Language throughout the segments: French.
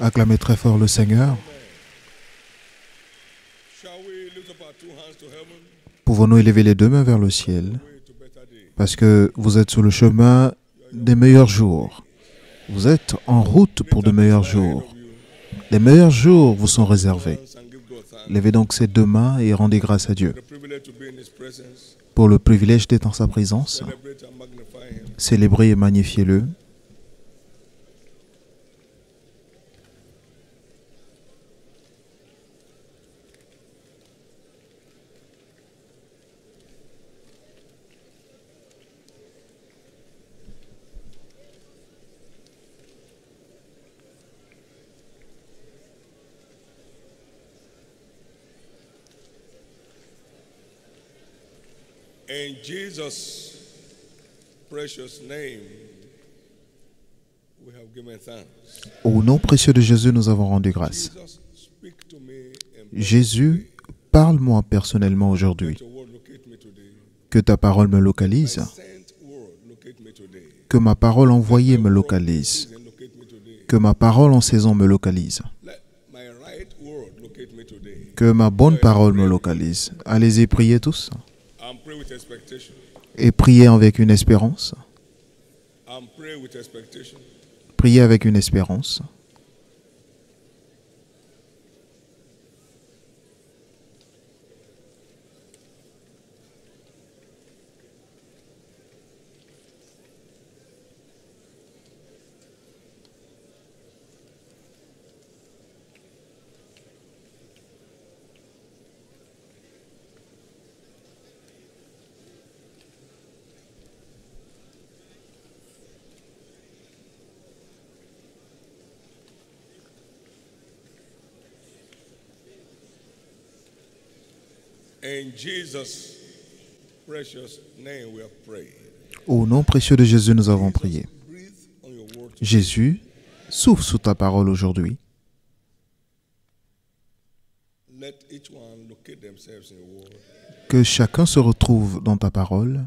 Acclamez très fort le Seigneur. Pouvons-nous élever les deux mains vers le ciel? Parce que vous êtes sur le chemin des meilleurs jours. Vous êtes en route pour de meilleurs jours. Les meilleurs jours vous sont réservés. Levez donc ces deux mains et rendez grâce à Dieu pour le privilège d'être en sa présence. Célébrez et magnifiez-le. Jesus' precious name, we have given thanks. Au nom précieux de Jésus, nous avons rendu grâce. Jésus, parle-moi personnellement aujourd'hui. Que ta parole me localise. Que ma parole envoyée me localise. Que ma parole en saison me localise. Que ma bonne parole me localise. Allez-y, priez tous. Et priez avec une espérance. Priez avec une espérance. Jesus' precious name we have prayed. Au nom précieux de Jésus, nous avons prié. Jésus, souffle sous ta parole aujourd'hui. Que chacun se retrouve dans ta parole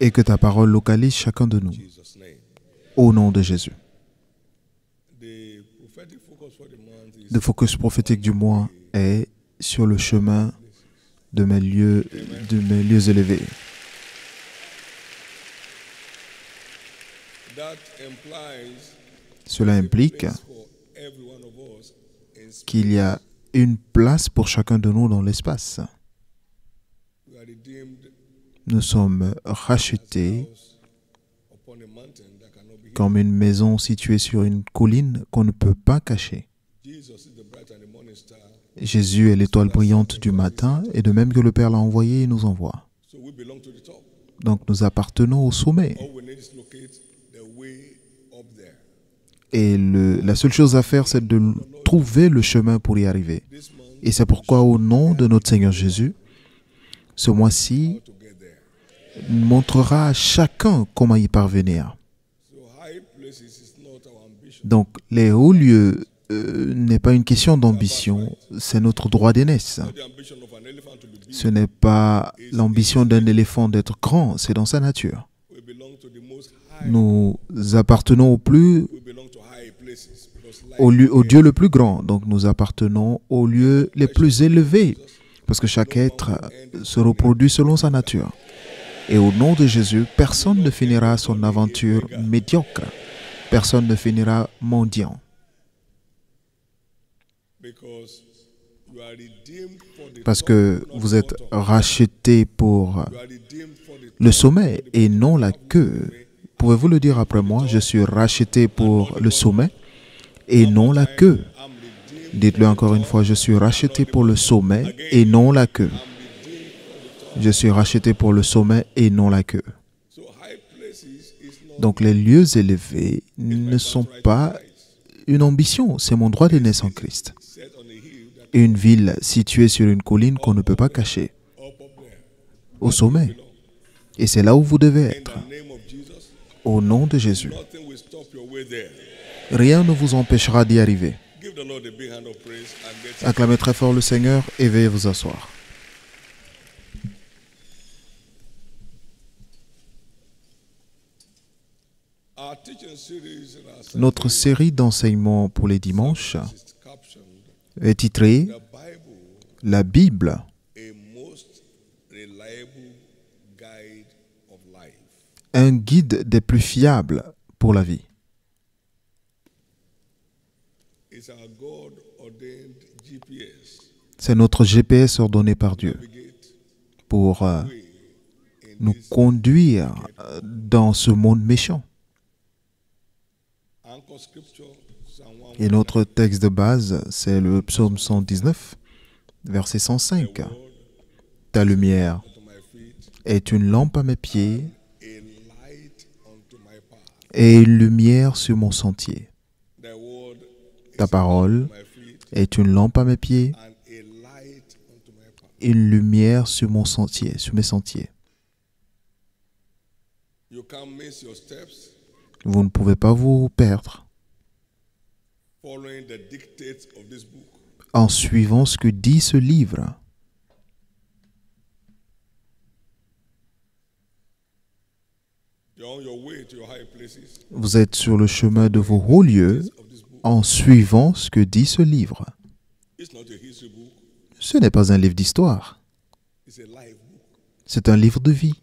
et que ta parole localise chacun de nous. Au nom de Jésus. Le focus prophétique du mois est sur le chemin de mes lieux, de mes lieux élevés. Cela implique qu'il y a une place pour chacun de nous dans l'espace. Nous sommes rachetés comme une maison située sur une colline qu'on ne peut pas cacher. Jesus is the bright and the morning star. Jésus est l'étoile brillante du matin et de même que le Père l'a envoyé, il nous envoie. Donc nous appartenons au sommet. Et le- la seule chose à faire, c'est de trouver le chemin pour y arriver. Et c'est pourquoi, au nom de notre Seigneur Jésus, ce mois-ci montrera à chacun comment y parvenir. Donc, les hauts lieux euh, n'est pas une question d'ambition, c'est notre droit d'aînesse. Ce n'est pas l'ambition d'un éléphant d'être grand, c'est dans sa nature. Nous appartenons au plus au, lieu, au Dieu le plus grand. Donc nous appartenons aux lieux les plus élevés. Parce que chaque être se reproduit selon sa nature. Et au nom de Jésus, personne ne finira son aventure médiocre. Personne ne finira mendiant. Parce que vous êtes bottom. rachetés pour le sommet et non la queue. Pouvez-vous le dire après moi? Je suis racheté pour le sommet et non la queue. Dites-le encore une fois, je suis racheté pour le sommet et non la queue. Je suis racheté pour le sommet et non la queue. Donc les lieux élevés ne sont pas une ambition, c'est mon droit d'aînesse en Christ. Une ville située sur une colline qu'on ne peut pas cacher, au sommet. Et c'est là où vous devez être, au nom de Jésus. Rien ne vous empêchera d'y arriver. Acclamez très fort le Seigneur et veuillez vous asseoir. Notre série d'enseignements pour les dimanches est Bible, La Bible, un guide des plus fiables pour la vie. C'est notre GPS ordonné par Dieu pour euh, nous conduire euh, dans ce monde méchant. Et notre texte de base, c'est le psaume 119, verset 105. Ta lumière est une lampe à mes pieds et une lumière sur mon sentier. Ta parole est une lampe à mes pieds, path. une lumière sur mon sentier, sur mes sentiers. Vous ne pouvez pas vous perdre en suivant ce que dit ce livre. Vous êtes sur le chemin de vos hauts lieux en suivant ce que dit ce livre. Ce n'est pas un livre d'histoire, c'est un livre de vie.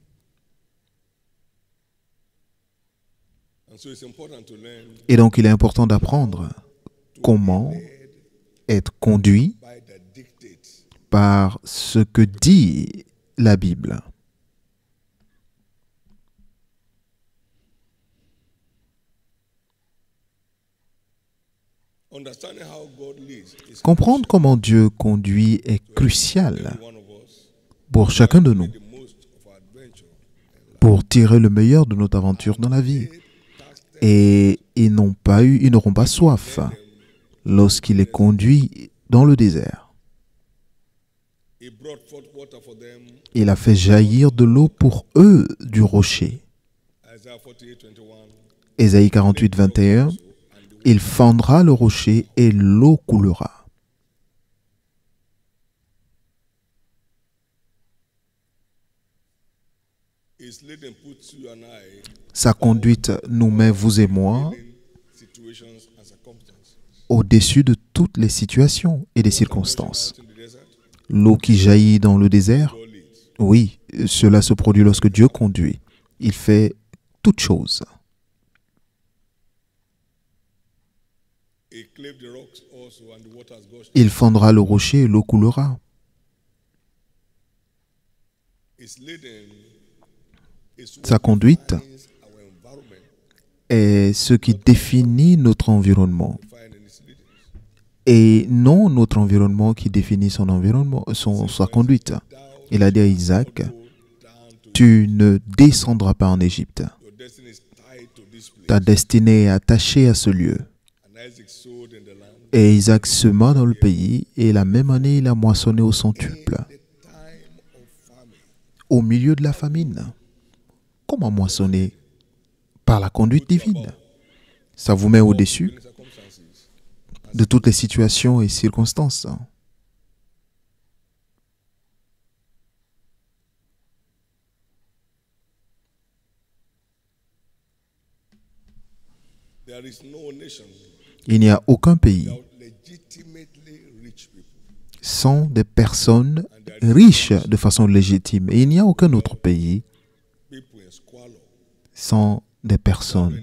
Et donc il est important d'apprendre comment être conduit par ce que dit la Bible. Comprendre comment Dieu conduit est crucial pour chacun de nous, pour tirer le meilleur de notre aventure dans la vie. Et ils pas n'auront pas soif lorsqu'il est conduit dans le désert. Il a fait jaillir de l'eau pour eux du rocher. Isaiah 48, 21. Ésaïe 48, 21. Il fendra le rocher et l'eau coulera. Sa conduite nous met, vous et moi, au-dessus de toutes les situations et des circonstances. L'eau qui jaillit dans le désert, oui, cela se produit lorsque Dieu conduit. Il fait toutes choses. Il fendra le rocher et l'eau coulera. Sa conduite est ce qui définit notre environnement et non notre environnement qui définit son environnement, son, sa conduite. Il a dit à Isaac, tu ne descendras pas en Égypte. Ta destinée est attachée à ce lieu. Et Isaac sema dans le pays, et la même année il a moissonné au centuple, au milieu de la famine. Comment moissonner? Par la conduite divine. Ça vous met au-dessus? De toutes les situations et circonstances. Il n'y a aucun pays sans des personnes riches de façon légitime. Et il n'y a aucun autre pays sans des personnes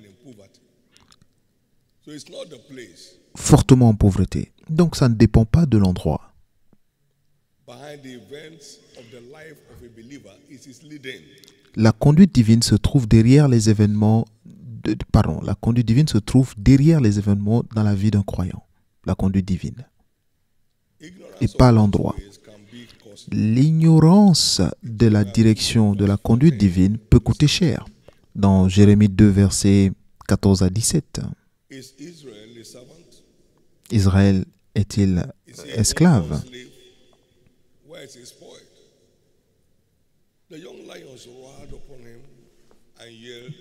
fortement en pauvreté. Donc ça ne dépend pas de l'endroit. La conduite divine se trouve derrière les événements. de- pardon, la conduite divine se trouve derrière les événements dans la vie d'un croyant. La conduite divine. Et pas l'endroit. L'ignorance de la direction de la conduite divine peut coûter cher. Dans Jérémie 2, versets 14 à 17, Israël est-il esclave?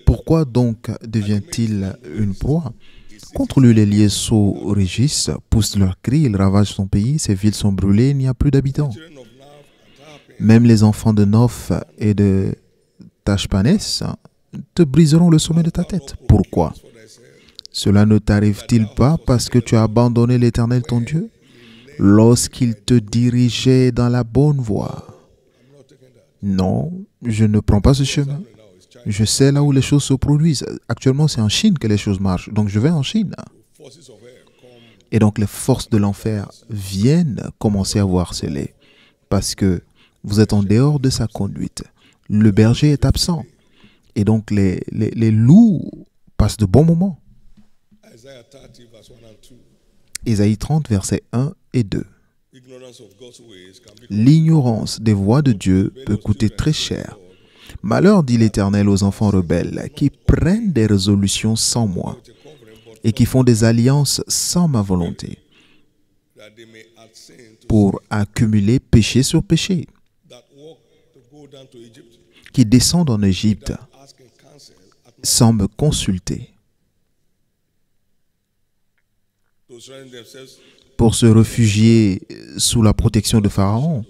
Pourquoi donc devient-il une proie? Contre lui, les liesseaux rugissent, poussent leurs cris, ils ravagent son pays, ses villes sont brûlées, il n'y a plus d'habitants. Même les enfants de Noph et de Tashpanès te briseront le sommet de ta tête. Pourquoi? Cela ne t'arrive-t-il pas parce que tu as abandonné l'Éternel ton Dieu? Lorsqu'il te dirigeait dans la bonne voie. Non, je ne prends pas ce chemin. Je sais là où les choses se produisent. Actuellement, c'est en Chine que les choses marchent. Donc, je vais en Chine. Et donc, les forces de l'enfer viennent commencer à vous harceler parce que vous êtes en dehors de sa conduite. Le berger est absent. Et donc, les loups passent de bons moments. Isaiah 30, verse 1 and 2. Ésaïe 30, versets 1 et 2. Ignorance of God's ways can be L'ignorance des voies de Dieu peut coûter très cher. Malheur, dit l'Éternel aux enfants rebelles, qui prennent des résolutions sans moi et qui font des alliances sans ma volonté pour accumuler péché sur péché, qui descendent en Égypte sans me consulter, pour se réfugier sous la protection de Pharaon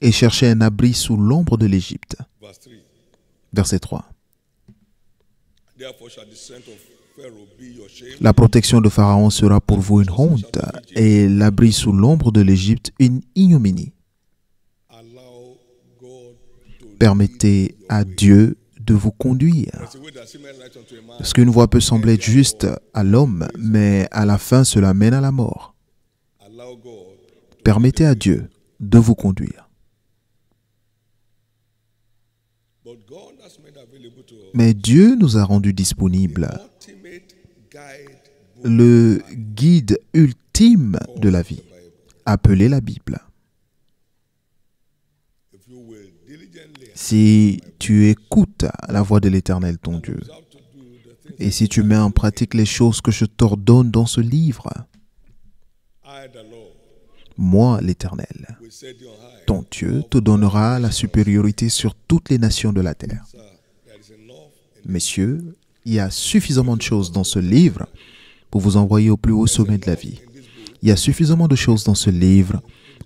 et chercher un abri sous l'ombre de l'Égypte. verse 3. Verset 3. Therefore shall the scent of Pharaoh be your shame, La protection de Pharaon sera pour vous une honte et l'abri sous l'ombre de l'Égypte une ignominie. Permettez à Dieu de vous conduire. Parce qu'une voie peut sembler juste à l'homme, mais à la fin cela mène à la mort. Permettez à Dieu de vous conduire. Mais Dieu nous a rendu book, le guide ultime de la vie, appelé la Bible. Si tu écoutes la voix de l'Éternel ton Dieu, et si tu mets en pratique les choses que je t'ordonne dans ce livre, moi, l'Éternel, ton Dieu, te donnera la supériorité sur toutes les nations de la terre. Messieurs, il y a suffisamment de choses dans ce livre pour vous envoyer au plus haut sommet de la vie. Il y a suffisamment de choses dans ce livre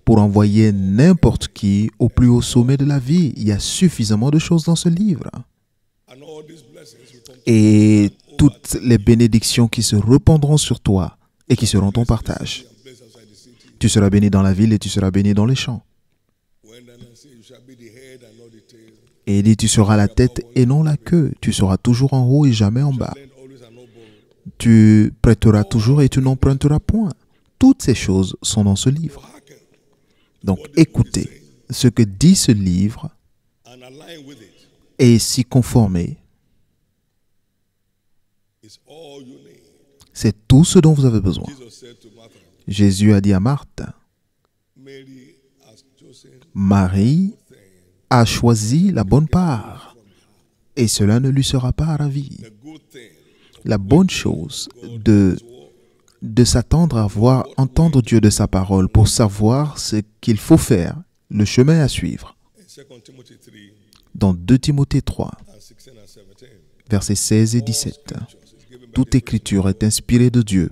pour envoyer n'importe qui au plus haut sommet de la vie. Il y a suffisamment de choses dans ce livre. Et toutes les bénédictions qui se répandront sur toi et qui seront ton partage. Tu seras béni dans la ville et tu seras béni dans les champs. Et il dit, tu seras la tête et non la queue. Tu seras toujours en haut et jamais en bas. Tu prêteras toujours et tu n'emprunteras point. Toutes ces choses sont dans ce livre. Donc écoutez ce que dit ce livre et s'y conformer. C'est tout ce dont vous avez besoin. Jésus a dit à Marthe, Marie a choisi la bonne part et cela ne lui sera pas ravi. La bonne chose de, de s'attendre à voir, entendre Dieu de sa parole pour savoir ce qu'il faut faire, le chemin à suivre. In 2 Timothy 3 Dans 2 Timothée 3, and 16 and 17, versets 16 et 17, scriptures is given by toute écriture est inspirée de Dieu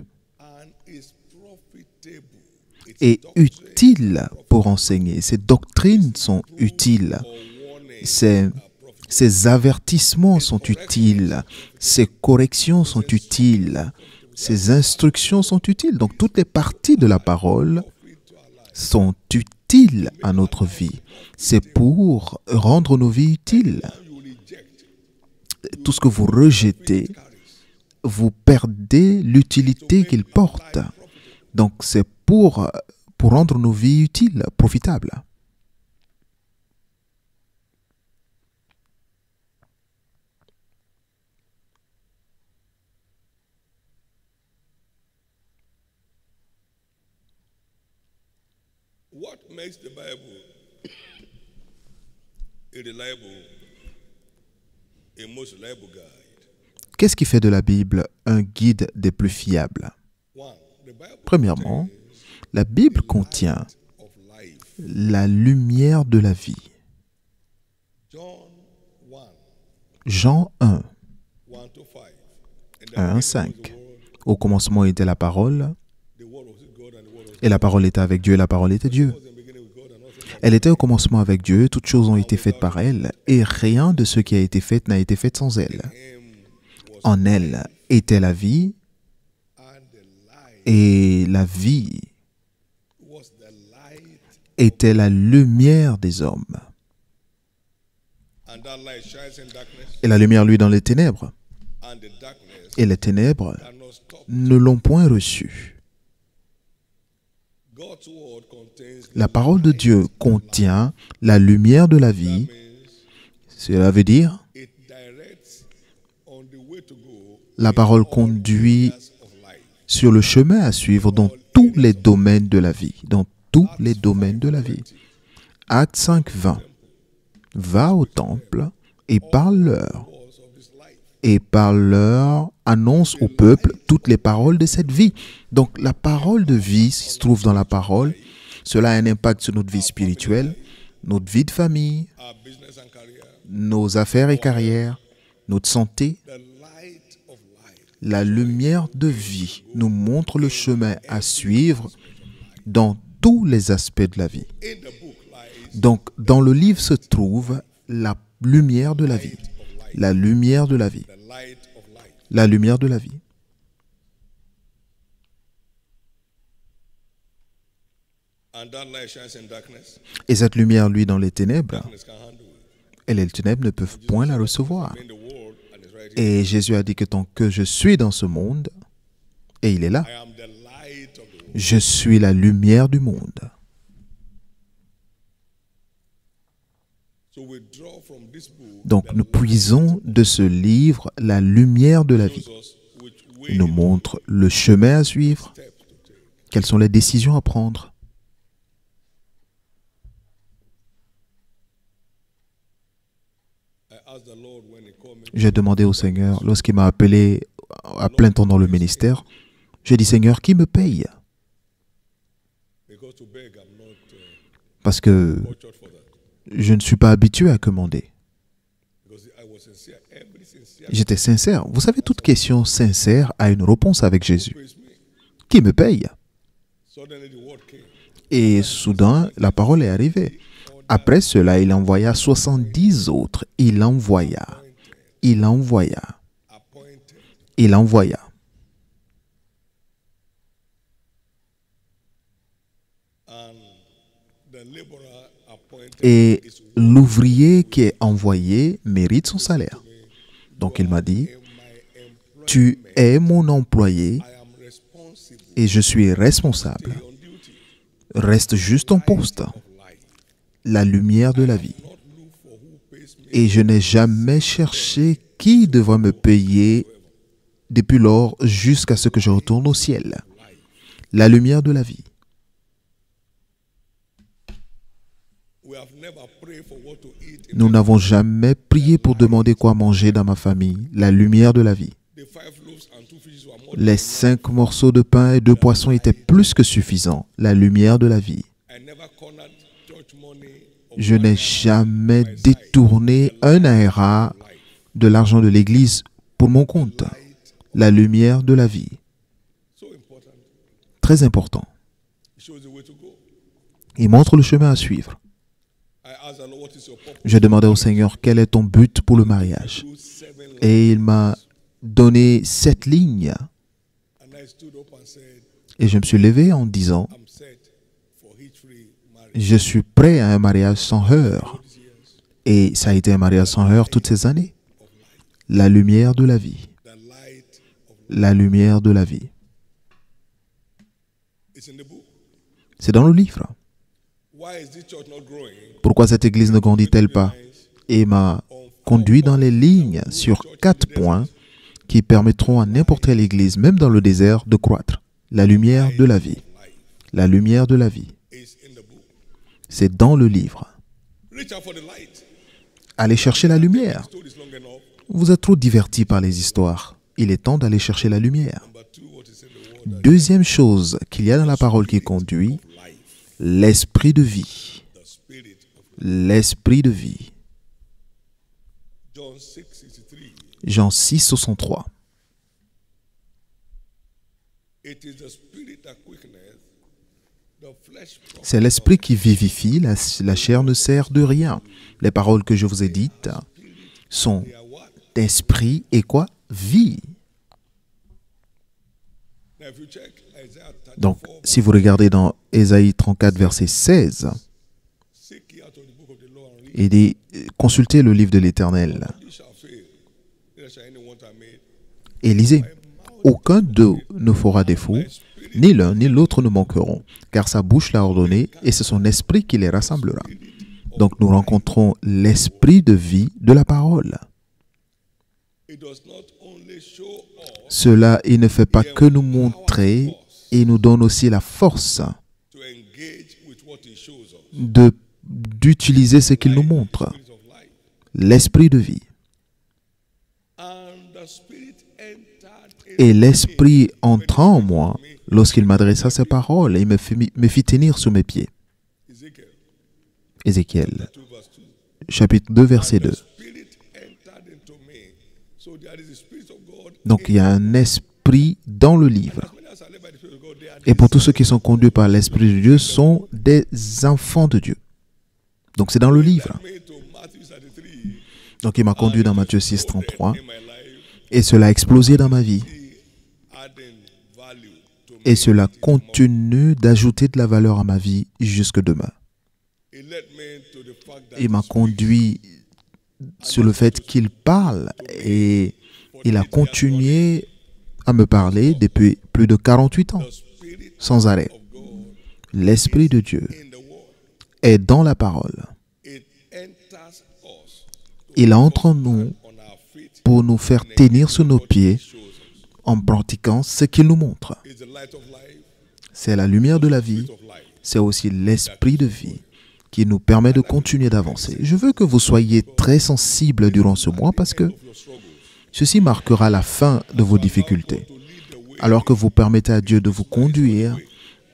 et utile pour enseigner. Ces doctrines sont utiles. Ces, ces avertissements sont utiles. Ces corrections sont utiles. Ces instructions sont utiles. Donc toutes les parties de la parole sont utiles à notre vie. C'est pour rendre nos vies utiles. Tout ce que vous rejetez, vous perdez l'utilité qu'il porte. Donc c'est pour, pour rendre nos vies utiles, profitables. What makes the Bible a reliable, a most reliable guide? Qu'est-ce qui fait de la Bible un guide des plus fiables? Premièrement, la Bible contient la lumière de la vie. John 1, Jean 1, 1 to 5. And 1 à 5. Au commencement était la parole, et la parole était avec Dieu, et la parole était Dieu. Elle était au commencement avec Dieu, toutes choses ont été faites par elle, et rien de ce qui a été fait n'a été fait sans elle. En elle était la vie, et la vie était la lumière des hommes. Et la lumière, lui, dans les ténèbres. Et les ténèbres ne l'ont point reçu. La parole de Dieu contient la lumière de la vie. Cela veut dire, la parole conduit sur le chemin à suivre dans tous les domaines de la vie. Dans tous les domaines de la vie. Acte 5, 20. Va au temple et parle-leur. Et parle-leur, annonce au peuple toutes les paroles de cette vie. Donc la parole de vie se trouve dans la parole. Cela a un impact sur notre vie spirituelle, notre vie de famille, nos affaires et carrières, notre santé. La lumière de vie nous montre le chemin à suivre dans tous les aspects de la vie. Donc, dans le livre se trouve la lumière de la vie. La lumière de la vie. La lumière de la vie. Et cette lumière, lui, dans les ténèbres, et les ténèbres ne peuvent point la recevoir. Et Jésus a dit que tant que je suis dans ce monde, et il est là, je suis la lumière du monde. Donc nous puisons de ce livre la lumière de la vie. Il nous montre le chemin à suivre, quelles sont les décisions à prendre? J'ai demandé au Seigneur, lorsqu'il m'a appelé à plein temps dans le ministère, j'ai dit Seigneur, qui me paye? Parce que je ne suis pas habitué à commander. J'étais sincère. Vous savez, toute question sincère a une réponse avec Jésus. Qui me paye? Et soudain, la parole est arrivée. Après cela, il envoya 70 autres. Il envoya. Il envoya. Il envoya. Et l'ouvrier qui est envoyé mérite son salaire. Donc il m'a dit, tu es mon employé et je suis responsable. Reste juste en poste, la lumière de la vie. Et je n'ai jamais cherché qui devrait me payer depuis lors jusqu'à ce que je retourne au ciel. La lumière de la vie. Nous n'avons jamais prié pour demander quoi manger dans ma famille, la lumière de la vie. Les cinq morceaux de pain et deux poissons étaient plus que suffisants, la lumière de la vie. Je n'ai jamais détourné un naira de l'argent de l'Église pour mon compte, la lumière de la vie. Très important. Il montre le chemin à suivre. Je demandais au Seigneur quel est ton but pour le mariage? Et il m'a donné cette ligne. Et je me suis levé en disant, je suis prêt à un mariage sans heurts. Et ça a été un mariage sans heurts toutes ces années. La lumière de la vie. La lumière de la vie. C'est dans le livre. Pourquoi cette église ne grandit-elle pas? Et m'a conduit dans les lignes sur quatre points qui permettront à n'importe quelle église, même dans le désert, de croître. La lumière de la vie. La lumière de la vie. C'est dans le livre. Allez chercher la lumière. Vous êtes trop divertis par les histoires. Il est temps d'aller chercher la lumière. Deuxième chose qu'il y a dans la parole qui conduit, l'esprit de vie. L'esprit de vie. Jean 6, 63. The flesh profits C'est l'esprit qui vivifie, la, la chair ne sert de rien. Les paroles que je vous ai dites sont esprit et quoi? Vie. Donc, si vous regardez dans Ésaïe 34, verset 16, seek ye out of the book of the law and read. il dit Consultez le livre de l'Éternel et lisez. Aucun d'eux ne fera défaut, ni l'un ni l'autre ne manqueront, car sa bouche l'a ordonné et c'est son esprit qui les rassemblera. Donc nous rencontrons l'esprit de vie de la parole. Cela, il ne fait pas que nous montrer, il nous donne aussi la force d'utiliser ce qu'il nous montre, l'esprit de vie. Et l'esprit entra en moi lorsqu'il m'adressa ces paroles et me fit, me fit tenir sous mes pieds. Ézéchiel, 2 verse 2. chapitre 2, verset 2. The spirit entered into me. So there is the spirit of God. Donc il y a un esprit dans le livre. Et pour tous ceux qui sont conduits par l'Esprit de Dieu sont des enfants de Dieu. Donc c'est dans le livre. me to Matthew 33 Donc il m'a conduit dans Matthieu 6, 33. in my life, Et cela a explosé dans ma vie. Et cela continue d'ajouter de la valeur à ma vie jusque demain. Il m'a conduit sur le fait qu'il parle et il a continué à me parler depuis plus de 48 ans, sans arrêt. L'Esprit de Dieu est dans la parole. Il entre en nous pour nous faire tenir sur nos pieds en pratiquant ce qu'il nous montre. C'est la lumière de la vie, c'est aussi l'esprit de vie qui nous permet de continuer d'avancer. Je veux que vous soyez très sensibles durant ce mois parce que ceci marquera la fin de vos difficultés. Alors que vous permettez à Dieu de vous conduire,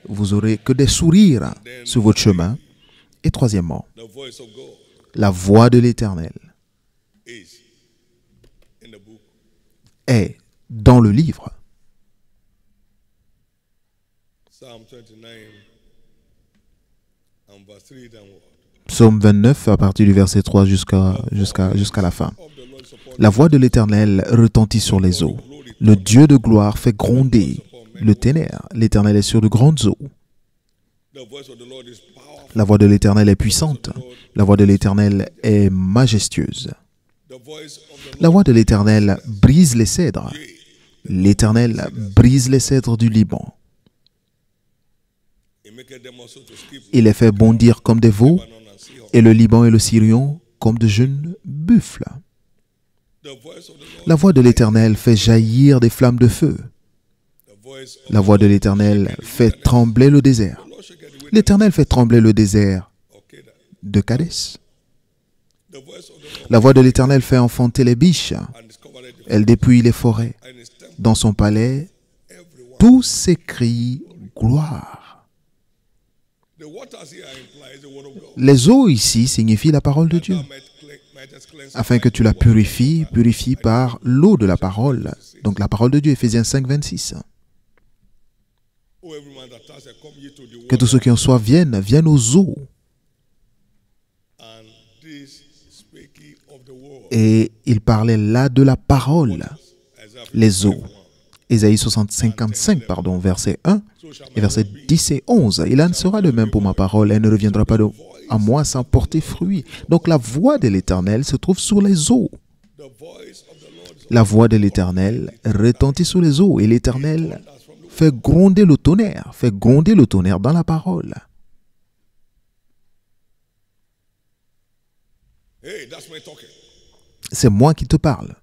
vous aurez que des sourires sur votre chemin. Et troisièmement, la voix de l'Éternel est dans le livre. Psalm 29 and verse 3 downward. Psaume 29 à partir du verset 3 jusqu'à jusqu'à la fin. La voix de l'Éternel retentit sur les eaux. Le Dieu de gloire fait gronder le ténère. L'Éternel est sur de grandes eaux. La voix de l'Éternel est puissante. La voix de l'Éternel est majestueuse. La voix de l'Éternel brise les cèdres. L'Éternel brise les cèdres du Liban. Il les fait bondir comme des veaux, et le Liban et le Syrion comme de jeunes buffles. The voice of the Lord, La voix de l'Éternel fait jaillir des flammes de feu. La voix de l'Éternel fait trembler le désert. L'Éternel fait trembler le désert de Cadès. La voix de l'Éternel fait enfanter les biches. Elle dépouille les forêts. Dans son palais, tous s'écrient gloire. Les eaux ici signifient la parole de Dieu. Afin que tu la purifies, purifie par l'eau de la parole. Donc la parole de Dieu, Ephésiens 5, 26. O every man that thirsteth, come ye to the Que tous ceux qui en soient viennent, viennent aux eaux. Et il parlait là de la parole, les eaux. Ésaïe 60, 55, pardon, verset 1 so shall et verset 10 et 11. Il en sera de même pour ma parole, elle ne reviendra pas de- à moi sans porter fruit. Donc la voix de l'Éternel se trouve sur les eaux. La voix de l'Éternel retentit sur les eaux et l'Éternel fait gronder le tonnerre, fait gronder le tonnerre dans la parole. C'est moi qui te parle.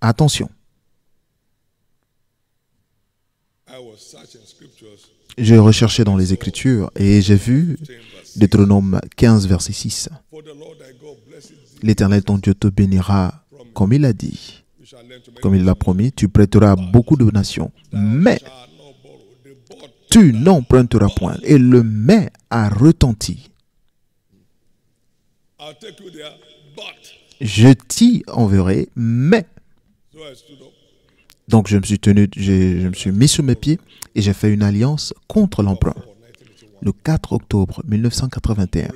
Attention. J'ai recherché dans les Écritures et j'ai vu 10 verse. Deutéronome 15, verset 6. For the Lord thy God blessed thee, L'Éternel ton Dieu te bénira comme il a dit, comme il l'a promis, tu prêteras beaucoup de nations. Mais tu n'emprunteras point. Et le mais a retenti. Je t'y enverrai, mais. Donc je me suis tenu, je me suis mis sur mes pieds et j'ai fait une alliance contre l'empereur le 4 octobre 1981.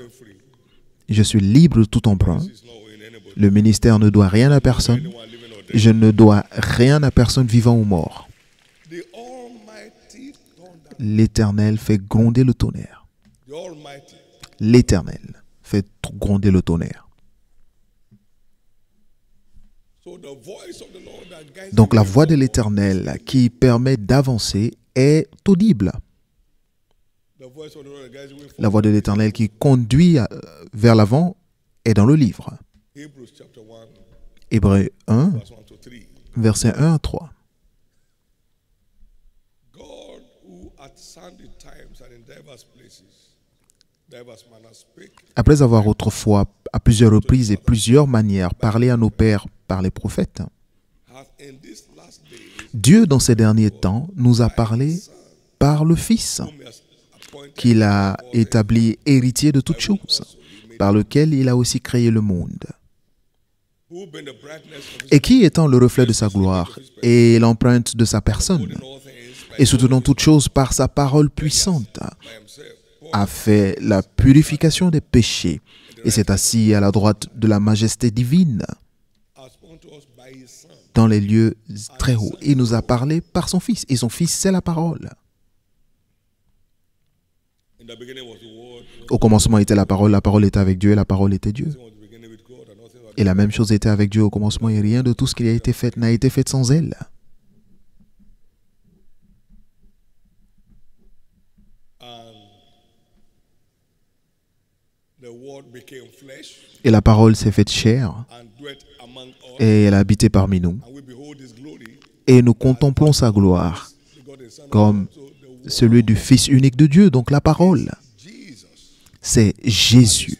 Je suis libre de tout emprunt. Le ministère ne doit rien à personne. Je ne dois rien à personne vivant ou mort. L'Éternel fait gronder le tonnerre. L'Éternel fait gronder le tonnerre. Donc la voix de l'Éternel qui permet d'avancer est audible. La voix de l'Éternel qui conduit euh, vers l'avant est dans le livre. Hebrews chapter 1, Hébreu 1, verse 1 to 3. versets 1 à 3. God who at sundry times and in diverse places, diverse manners spake Après avoir autrefois, à plusieurs reprises et plusieurs manières, parlé à nos pères par les prophètes, Dieu, dans ces derniers temps, nous a parlé par le Fils, qu'il a établi héritier de toutes choses, par lequel il a aussi créé le monde, et qui, étant le reflet de sa gloire et l'empreinte de sa personne, et soutenant toutes choses par sa parole puissante, a fait la purification des péchés, et s'est assis à la droite de la majesté divine dans les lieux très hauts. Il nous a parlé par son Fils, et son Fils, c'est la parole. Au commencement était la parole, la parole était avec Dieu, et la parole était Dieu. Et la même chose était avec Dieu au commencement, et rien de tout ce qui a été fait n'a été fait sans elle. Et la parole s'est faite chair, et elle a habité parmi nous. Et nous contemplons sa gloire comme celui du Fils unique de Dieu, donc la parole. C'est Jésus.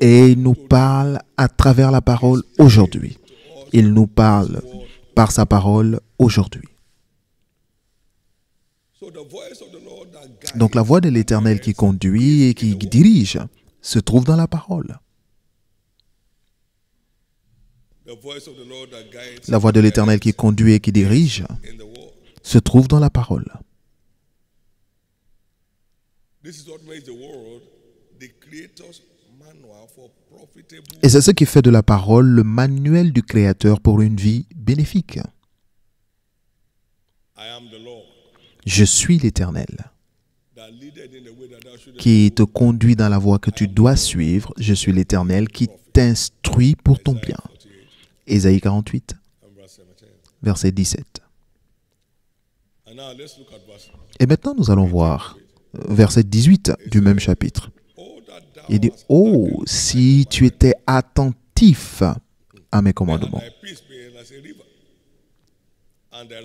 Et il nous parle à travers la parole aujourd'hui. Il nous parle par sa parole aujourd'hui. Donc la voix de l'Éternel qui conduit et qui dirige se trouve dans la parole. the voice of the Lord that guides La voix de l'Éternel qui conduit et qui dirige se trouve dans la parole. Et c'est ce qui fait de la parole le manuel du Créateur pour une vie bénéfique. Je suis l'Éternel qui te conduit dans la voie que tu dois suivre. Je suis l'Éternel qui t'instruit pour ton bien. Ésaïe 48, And verse 17. verset 17. And now let's look at verse. Et maintenant, nous allons voir euh, verset 18 du même chapitre. Oh, Il dit, Oh, si tu étais attentif à mes commandements,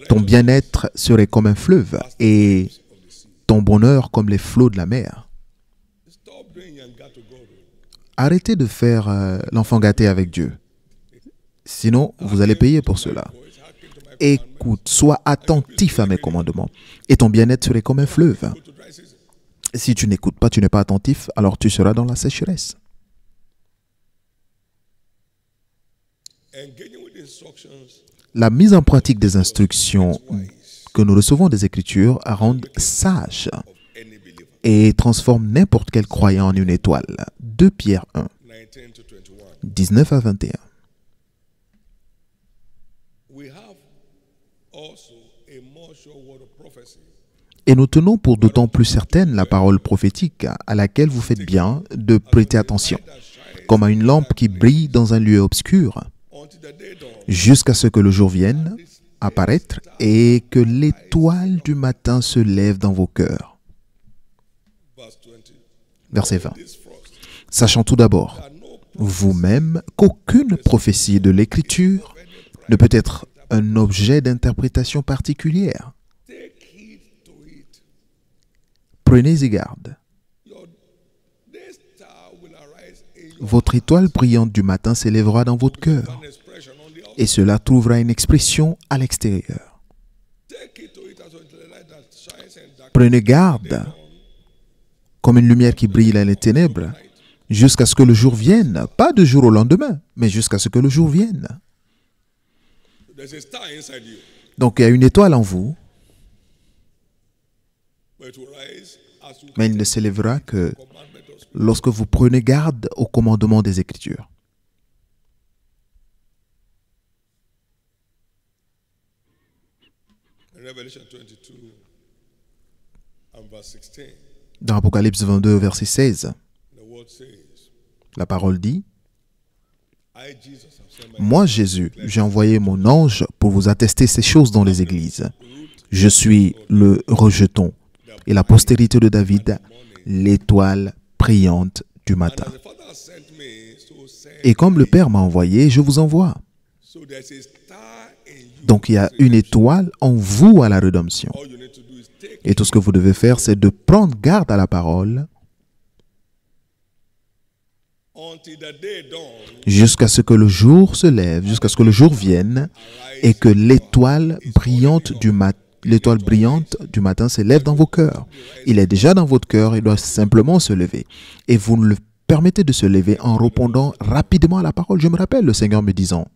ton bien-être serait comme un fleuve et ton bonheur comme les flots de la mer. Arrêtez de faire euh, l'enfant gâté avec Dieu. Sinon, vous allez payer pour cela. Écoute, sois attentif à mes commandements, et ton bien-être serait comme un fleuve. Si tu n'écoutes pas, tu n'es pas attentif, alors tu seras dans la sécheresse. La mise en pratique des instructions que nous recevons des Écritures rend sage et transforme n'importe quel croyant en une étoile. 2 Pierre 1, 19 to 21. 19 à 21. Et nous tenons pour d'autant plus certaine la parole prophétique à laquelle vous faites bien de prêter attention, comme à une lampe qui brille dans un lieu obscur, jusqu'à ce que le jour vienne apparaître et que l'étoile du matin se lève dans vos cœurs. Verse 20. Verset 20. This frost, Sachant tout d'abord, vous-même, qu'aucune prophétie de l'Écriture ne peut être un objet d'interprétation particulière. Prenez-y garde. Votre étoile brillante du matin s'élèvera dans votre cœur, et cela trouvera une expression à l'extérieur. Prenez garde, comme une lumière qui brille dans les ténèbres, jusqu'à ce que le jour vienne, pas de jour au lendemain, mais jusqu'à ce que le jour vienne. Donc il y a une étoile en vous, mais il ne s'élèvera que lorsque vous prenez garde au commandement des Écritures. In Revelation 22 and verse 16, Dans Apocalypse 22, verset 16, the word says, la parole dit, Moi, Jésus, j'ai envoyé mon ange pour vous attester ces choses dans les églises. Je suis le rejeton et la postérité de David, l'étoile brillante du matin. Et comme le Père m'a envoyé, je vous envoie. Donc il y a une étoile en vous à la rédemption. Et tout ce que vous devez faire, c'est de prendre garde à la parole jusqu'à ce que le jour se lève, jusqu'à ce que le jour vienne et que l'étoile brillante du matin L'étoile brillante du matin s'élève dans vos cœurs. Il est déjà dans votre cœur, il doit simplement se lever. Et vous le permettez de se lever en répondant rapidement à la parole. Je me rappelle le Seigneur me disant,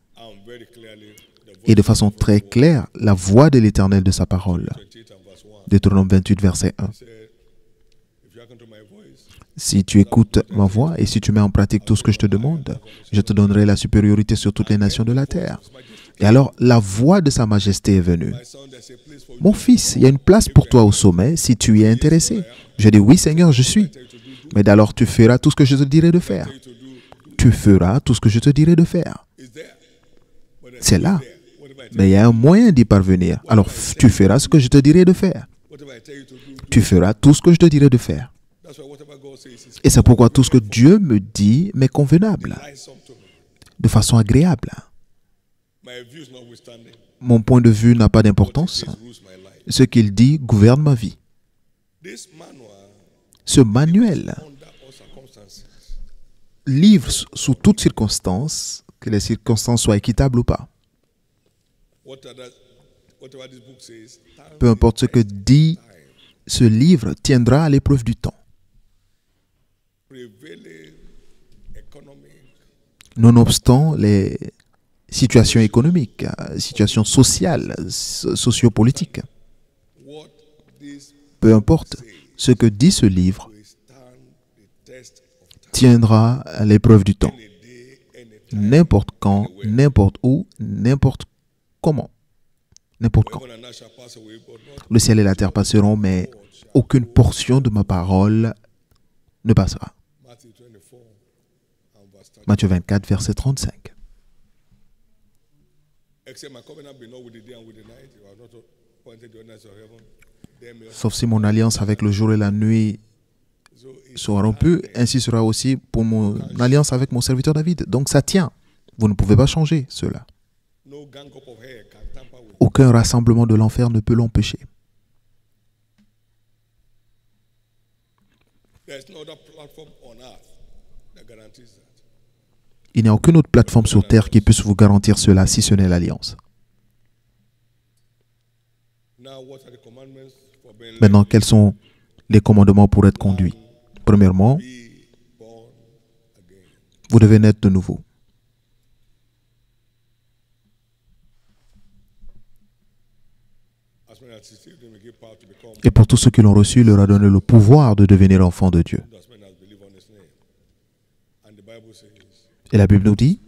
et de façon très claire, la voix de l'Éternel de sa parole. 28 and verse 1 Deutéronome 28, verset 1. Si tu écoutes ma voix et si tu mets en pratique tout ce que je te demande, je te donnerai la supériorité sur toutes les nations de la terre. Et alors, la voix de Sa Majesté est venue. Mon fils, il y a une place pour toi au sommet si tu y es intéressé. Je dis oui, Seigneur, je suis. Mais alors tu feras tout ce que je te dirai de faire. Tu feras tout ce que je te dirai de faire. C'est là. Mais il y a un moyen d'y parvenir. Alors tu feras ce que je te dirai de faire. Tu feras tout ce que je te dirai de faire. Et c'est pourquoi tout ce que Dieu me dit m'est convenable, de façon agréable. Mon point de vue n'a pas d'importance. Ce qu'il dit gouverne ma vie. Ce manuel livre sous toutes circonstances, que les circonstances soient équitables ou pas. Peu importe ce que dit ce livre, tiendra à l'épreuve du temps. Nonobstant les situations économiques, situations sociales, so- sociopolitiques. Peu importe, ce que dit ce livre tiendra l'épreuve du temps. N'importe quand, n'importe où, n'importe comment. N'importe quand. Le ciel et la terre passeront, mais aucune portion de ma parole ne passera. Matthew 24 and verse 30. Matthieu 24, verset 35. Except my covenant be not with the day and with the night, if I have not appointed the ordinance of heaven, then may Sauf si mon alliance avec le jour et la nuit sera rompue, ainsi sera aussi pour mon alliance avec mon serviteur David. Donc ça tient. Vous ne pouvez pas changer cela. Aucun rassemblement de l'enfer ne peut l'empêcher. Il n'y a aucune autre plateforme sur Terre qui puisse vous garantir cela si ce n'est l'Alliance. Maintenant, quels sont les commandements pour être conduit? Premièrement, vous devez naître de nouveau. Et pour tous ceux qui l'ont reçu, il leur a donné le pouvoir de devenir enfants de Dieu. As many as believe on his name. And the Bible says, Et la Bible nous dit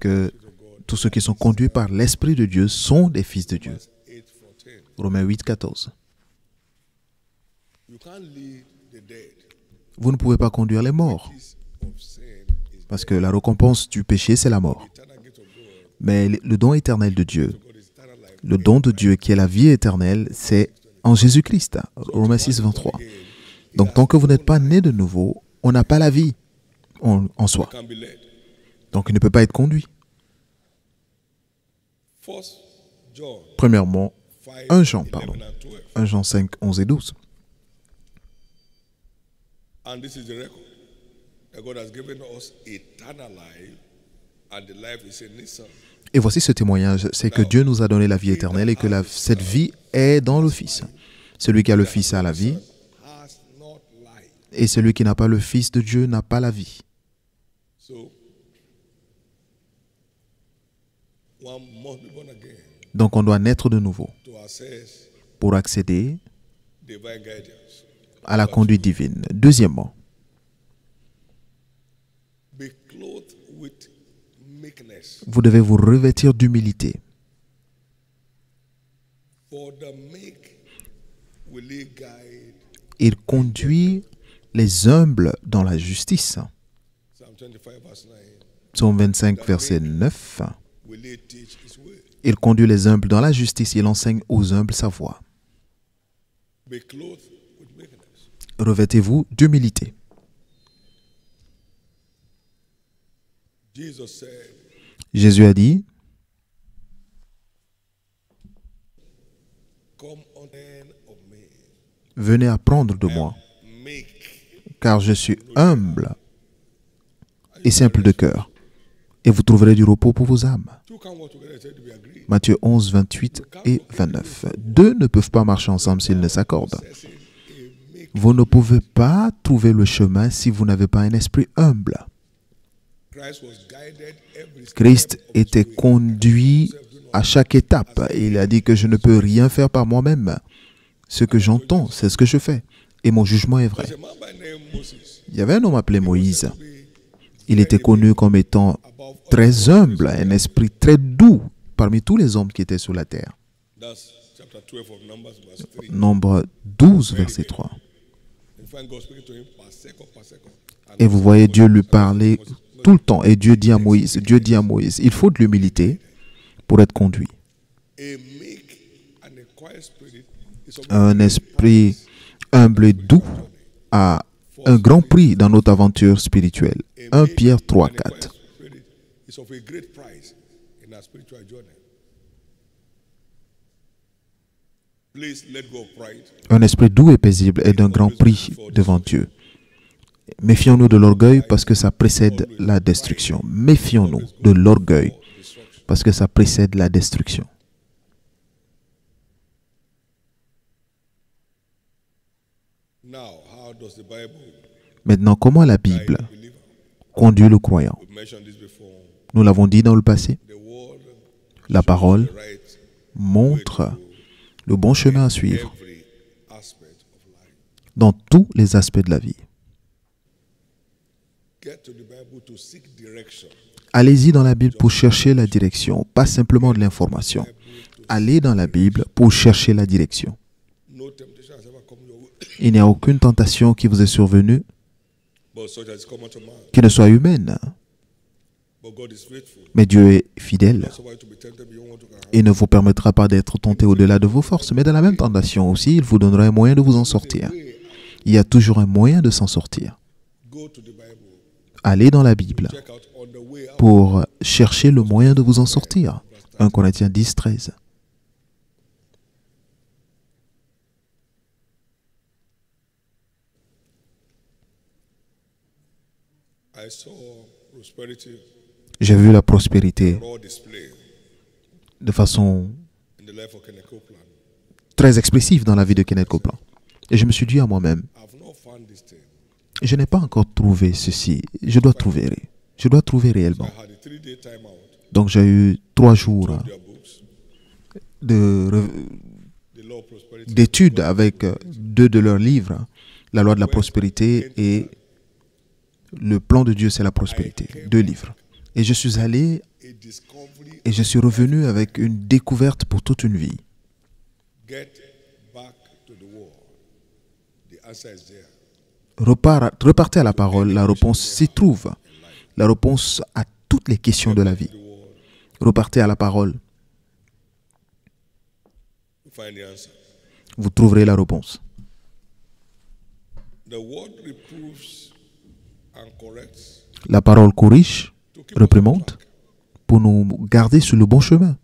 que tous ceux qui sont conduits par l'Esprit de Dieu sont des fils de Dieu. Romans 8 14. Romains 8, 14. You can't lead the dead. Vous ne pouvez pas conduire les morts, parce que la récompense du péché, c'est la mort. Mais le don éternel de Dieu, le don de Dieu qui est la vie éternelle, c'est en Jésus-Christ. Romains 6, 23. Donc tant que vous n'êtes pas né de nouveau, on n'a pas la vie en, en soi. Donc il ne peut pas être conduit. Premièrement, 5 1 Jean, 11 pardon. and 12. 1 Jean 5, 11 et 12. And this is the record that God has given us eternal life, and the life is in His Son. Et voici ce témoignage, c'est que Dieu nous a donné la vie éternelle et que la- cette vie est dans le Fils. Celui qui a le Fils a la vie, et celui qui n'a pas le Fils de Dieu n'a pas la vie. Donc on doit naître de nouveau pour accéder à la conduite divine. Deuxièmement, vous devez vous revêtir d'humilité. Il conduit les humbles dans la justice. Psalm 25, verse 9. Psaume 25, verset 9. Will he teach his way? Il conduit les humbles dans la justice. Il enseigne aux humbles sa voie. Revêtez-vous d'humilité. Jésus a dit, venez apprendre de moi, car je suis humble simple de cœur, et vous trouverez du repos pour vos âmes. Matthieu 11, 28 et 29. Deux ne peuvent pas marcher ensemble s'ils ne s'accordent. Vous ne pouvez pas trouver le chemin si vous n'avez pas un esprit humble. Christ était conduit à chaque étape. Il a dit que je ne peux rien faire par moi-même. Ce que j'entends, c'est ce que je fais. Et mon jugement est vrai. Il y avait un homme appelé Moïse. Il était connu comme étant très humble, un esprit très doux parmi tous les hommes qui étaient sur la terre. That's chapter 12 of Numbers, verse 3. Nombre 12, verset 3. You find God speaking to him per second, per second. And Et vous voyez Dieu lui parler tout le temps. Et Dieu dit à Moïse, Dieu dit à Moïse, il faut de l'humilité pour être conduit. Un esprit humble et doux a un grand prix dans notre aventure spirituelle. 1 Pierre 3, and a quiet 4. spirit is of a great price in our spiritual journey. Please let go of pride. Un esprit doux et paisible est d'un grand prix devant Dieu. Méfions-nous de l'orgueil parce que ça précède la destruction. Méfions-nous de l'orgueil parce que ça précède la destruction. Maintenant, comment la Bible conduit le croyant? Nous l'avons dit dans le passé. La parole montre le bon chemin à suivre dans tous les aspects de la vie. Allez-y dans la Bible pour chercher la direction, pas simplement de l'information. Allez dans la Bible pour chercher la direction. Il n'y a aucune tentation qui vous est survenue qui ne soit humaine. Mais Dieu est fidèle et ne vous permettra pas d'être tenté au-delà de vos forces. Mais dans la même tentation aussi, il vous donnera un moyen de vous en sortir. Il y a toujours un moyen de s'en sortir. Allez dans la Bible pour chercher le moyen de vous en sortir. 1 Corinthiens 10, 13. J'ai vu la prospérité de façon très expressive dans la vie de Kenneth Copeland. Et je me suis dit à moi-même, je n'ai pas encore trouvé ceci. Je dois trouver. Je dois trouver réellement. Donc j'ai eu trois jours d'études avec euh, deux de leurs livres, hein, La loi de la prospérité et Le plan de Dieu, c'est la prospérité. Deux livres. Et je suis allé et je suis revenu avec une découverte pour toute une vie. Repart- repartez à la parole, la réponse s'y trouve. La réponse à toutes les questions de la vie. Repartez à la parole, vous trouverez la réponse. La parole corrige, réprimande, pour nous garder sur le bon chemin,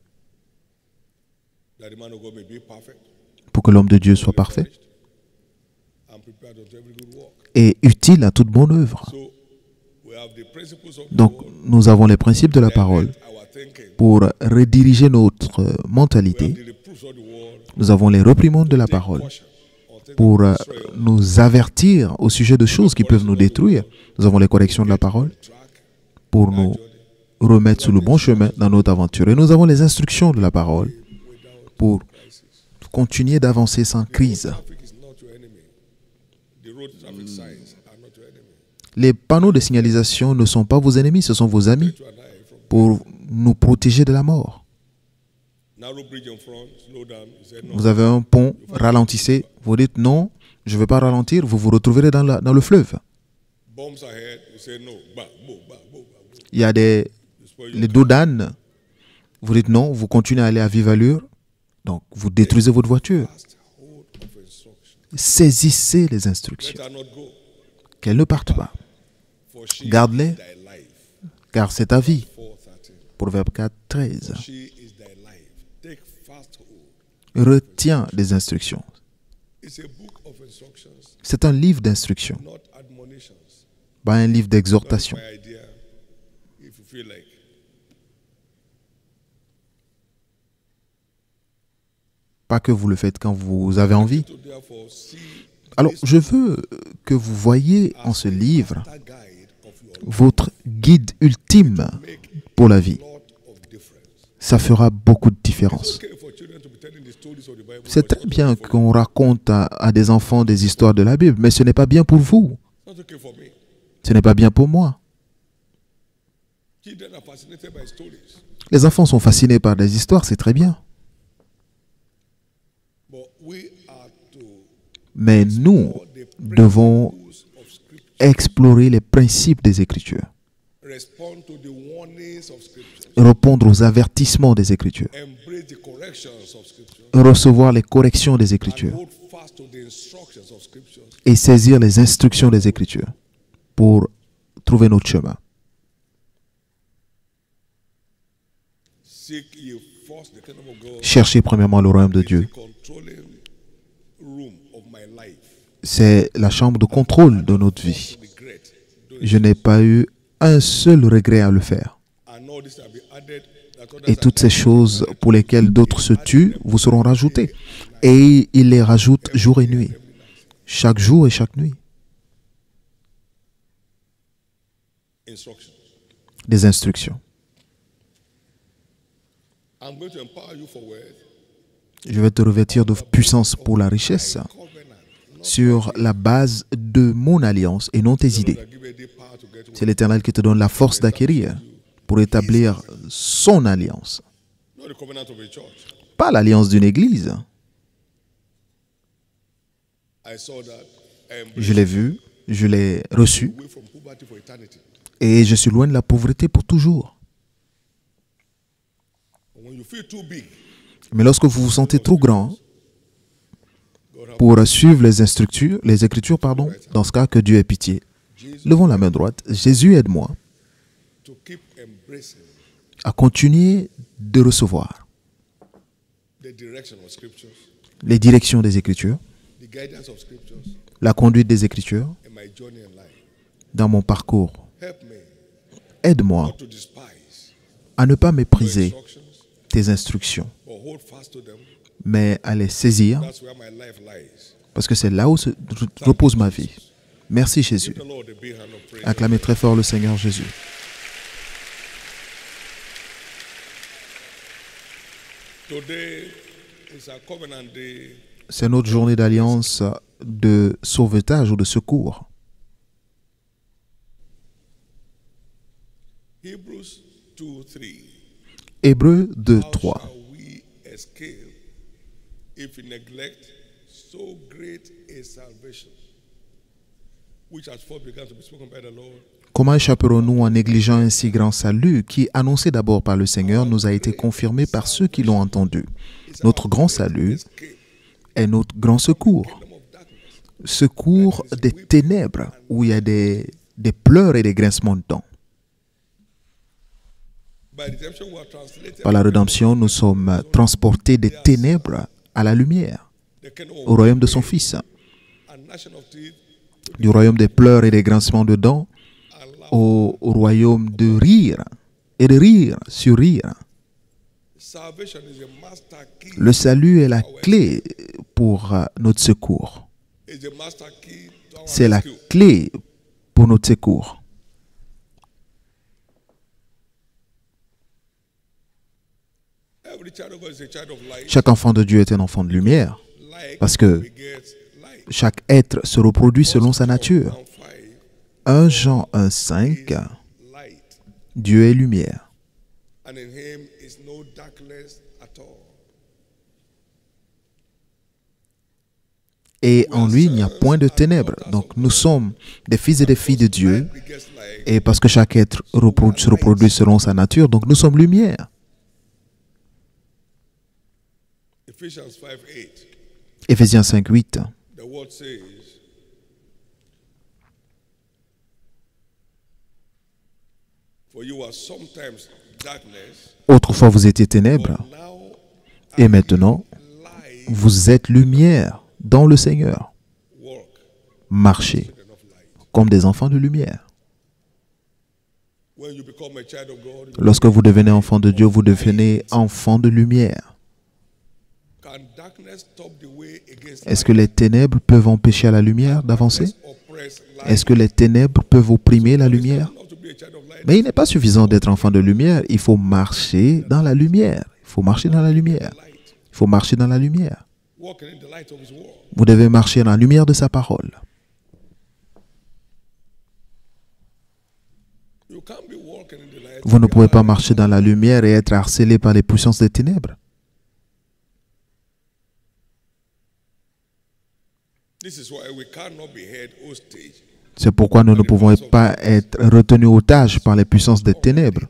pour que l'homme de Dieu soit parfait. Et utile à toute bonne œuvre. Donc, nous avons les principes de la parole pour rediriger notre mentalité. Nous avons les reprimandes de la parole pour euh, nous avertir au sujet de choses qui peuvent nous détruire. Nous avons les corrections de la parole pour nous remettre sur le bon chemin dans notre aventure. Et nous avons les instructions de la parole pour continuer d'avancer sans crise. Les panneaux de signalisation ne sont pas vos ennemis, ce sont vos amis pour nous protéger de la mort. Vous avez un pont, ralentissez. Vous dites non, je ne vais pas ralentir, vous vous retrouverez dans, la- dans le fleuve. Il y a des, les dos d'âne. Vous dites non, vous continuez à aller à vive allure. Donc, vous détruisez votre voiture. Saisissez les instructions. Qu'elles ne partent pas. Garde-les. Car c'est ta vie. 413. Proverbe 4, 13. She is thy life. Take fast hold. Retiens les instructions. C'est un livre admonitions. pas un livre d'exhortation. Pas que vous le faites quand vous avez envie. Alors, je veux que vous voyez en ce livre votre guide ultime pour la vie. Ça fera beaucoup de différence. C'est très bien qu'on raconte à, à des enfants des histoires de la Bible, mais ce n'est pas bien pour vous. Ce n'est pas bien pour moi. Les enfants sont fascinés par des histoires, c'est très bien. Mais nous devons explorer les principes des Écritures, répondre aux avertissements des Écritures, recevoir les corrections des Écritures et saisir les instructions des Écritures pour trouver notre chemin. Cherchez premièrement le royaume de Dieu. C'est la chambre de contrôle de notre vie. Je n'ai pas eu un seul regret à le faire. Et toutes ces choses pour lesquelles d'autres se tuent vous seront rajoutées. Et il les rajoute jour et nuit. Chaque jour et chaque nuit. Des instructions. Je vais te revêtir de puissance pour la richesse sur la base de mon alliance et non tes idées. C'est l'Éternel qui te donne la force d'acquérir pour établir son alliance. Pas l'alliance d'une église. Je l'ai vu, je l'ai reçu et je suis loin de la pauvreté pour toujours. Mais lorsque vous vous sentez trop grand pour suivre les les écritures, pardon, dans ce cas, que Dieu ait pitié. Levons la main droite. Jésus, aide-moi à continuer de recevoir les directions des Écritures, la conduite des Écritures dans mon parcours. Aide-moi à ne pas mépriser tes instructions, mais à les saisir parce que c'est là où se repose ma vie. Merci Jésus. Acclamez très fort le Seigneur Jésus. Today is a covenant day C'est notre journée d'alliance de sauvetage ou de secours. Hebrews 2 3. Hébreux 2, How 3. Comment échapperons-nous en négligeant un si grand salut qui, annoncé d'abord par le Seigneur, nous a été confirmé par ceux qui l'ont entendu? Notre grand salut est notre grand secours. Secours des ténèbres où il y a des, pleurs et des grincements de dents. Par la rédemption, nous sommes transportés des ténèbres à la lumière, au royaume de son Fils, du royaume des pleurs et des grincements de dents. Au, au royaume de rire et de rire sur rire. Le salut est la clé pour euh, notre secours. C'est la clé pour notre secours. Chaque enfant de Dieu est un enfant de lumière parce que chaque être se reproduit selon sa nature. 1 5 1 Jean 1, 5, light, Dieu est lumière. Et en lui, il n'y a point de ténèbres. Donc nous sommes des fils et des filles de Dieu. Et parce que chaque être se reproduit selon sa nature, donc nous sommes lumière. Ephesians 5 8. Éphésiens 5, 8. Autrefois vous étiez ténèbres, et maintenant vous êtes lumière dans le Seigneur. Marchez comme des enfants de lumière. When you become a child of God, Lorsque vous devenez enfant de Dieu, vous devenez enfant de lumière. Est-ce que les ténèbres peuvent empêcher à la lumière d'avancer? Est-ce que les ténèbres peuvent opprimer la lumière? Mais il n'est pas suffisant d'être enfant de lumière, il faut marcher dans la lumière. Il faut marcher dans la lumière. Il faut marcher dans la lumière. Vous devez marcher dans la lumière de sa parole. Vous ne pouvez pas marcher dans la lumière et être harcelé par les puissances des ténèbres. C'est pourquoi nous ne pouvons pas être retenus otages par les puissances des ténèbres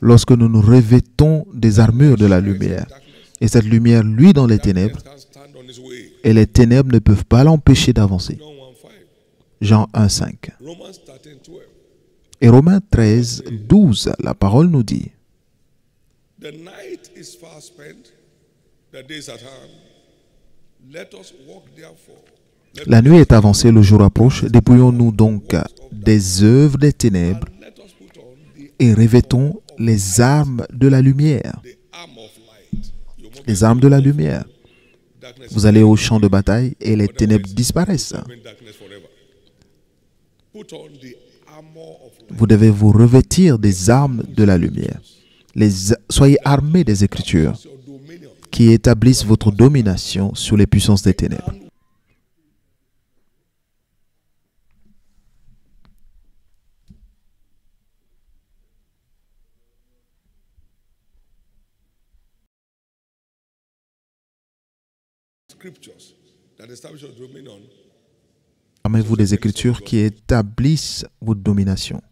lorsque nous nous revêtons des armures de la lumière. Et cette lumière, lui, dans les ténèbres, et les ténèbres ne peuvent pas l'empêcher d'avancer. John 1 5. Jean 1, 5. Romans 13 12. Et Romains 13, 12, la parole nous dit, La nuit est avancée, le jour approche. Dépouillons-nous donc des œuvres des ténèbres et revêtons les armes de la lumière. Les armes de la lumière. Vous allez au champ de bataille et les ténèbres disparaissent. Vous devez vous revêtir des armes de la lumière. Soyez armés des Écritures qui établissent votre domination sur les puissances des ténèbres. Armez-vous des Écritures qui établissent votre domination.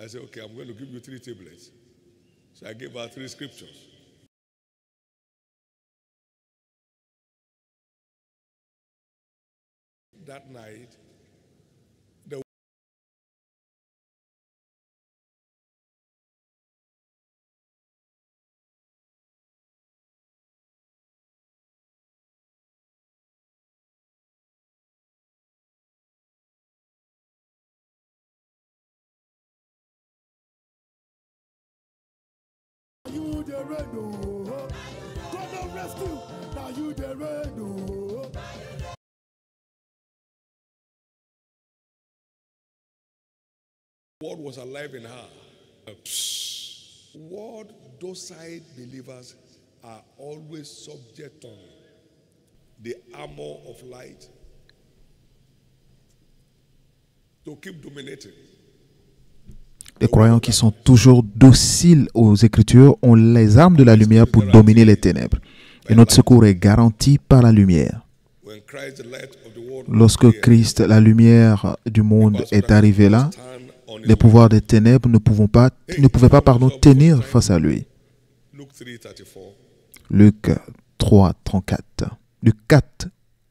I said, you the oh. God of rescue, now you the red oh. word was alive in her. Word docile believers are always subject on the armor of light to keep dominating. Les croyants qui sont toujours dociles aux Écritures ont les armes de la lumière pour dominer les ténèbres. Et notre secours est garanti par la lumière. Lorsque Christ, la lumière du monde, est arrivé là, les pouvoirs des ténèbres ne, pas, ne pouvaient pas tenir face à lui. Luke 3 34. Luc 3, 34. Luc 4,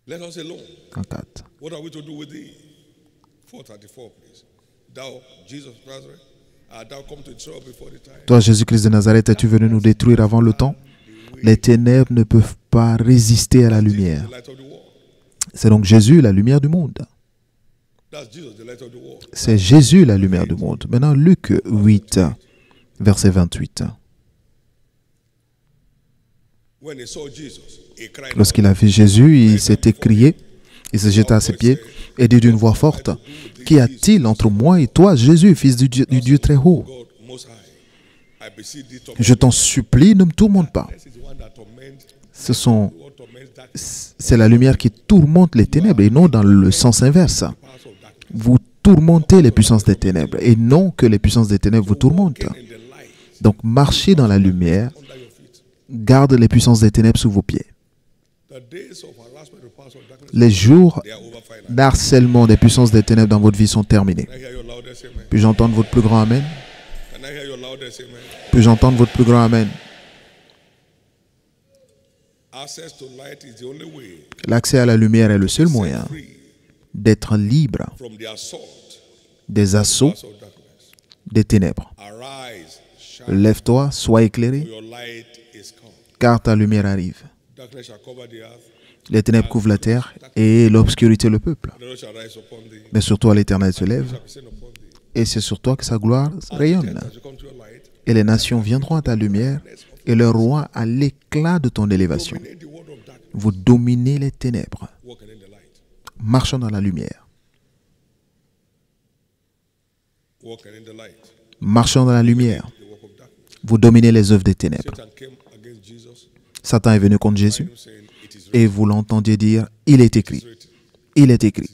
Let us alone. 34. What are we to do with thee? 434, please. Thou, Jesus of Nazareth, art thou come to Israel before the time? Toi, Jésus-Christ de Nazareth, es-tu venu nous détruire avant le temps? Les ténèbres ne peuvent pas résister à la lumière. C'est donc Jésus, la lumière du monde. C'est Jésus, la lumière du monde. Maintenant, Luc 8, verset 28. When he saw Jesus, he cried out, Lorsqu'il a vu Jésus, il s'est écrié, il se jeta à ses pieds et dit d'une voix forte, Qu'y a-t-il entre moi et toi, Jésus, fils du Dieu, très haut Je t'en supplie, ne me tourmente pas. Ce sont, c'est la lumière qui tourmente les ténèbres et non dans le sens inverse. Vous tourmentez les puissances des ténèbres et non que les puissances des ténèbres vous tourmentent. Donc marchez dans la lumière, garde les puissances des ténèbres sous vos pieds. Les jours d'harcèlement des puissances des ténèbres dans votre vie sont amen? Puis-je entendre votre plus grand Amen? Puis-je entendre votre plus grand Amen L'accès à la lumière est le seul moyen d'être libre des assauts des ténèbres. Lève-toi, sois éclairé, car ta lumière arrive. Les ténèbres couvrent la terre et l'obscurité le peuple. Mais sur toi l'Éternel se lève et c'est sur toi que sa gloire rayonne. Et les nations viendront à ta lumière et le roi à l'éclat de ton élévation. Vous dominez les ténèbres, marchant dans la lumière. Marchant dans la lumière, vous dominez les œuvres des ténèbres. Satan est venu contre Jésus et vous l'entendiez dire, il est écrit, il est écrit,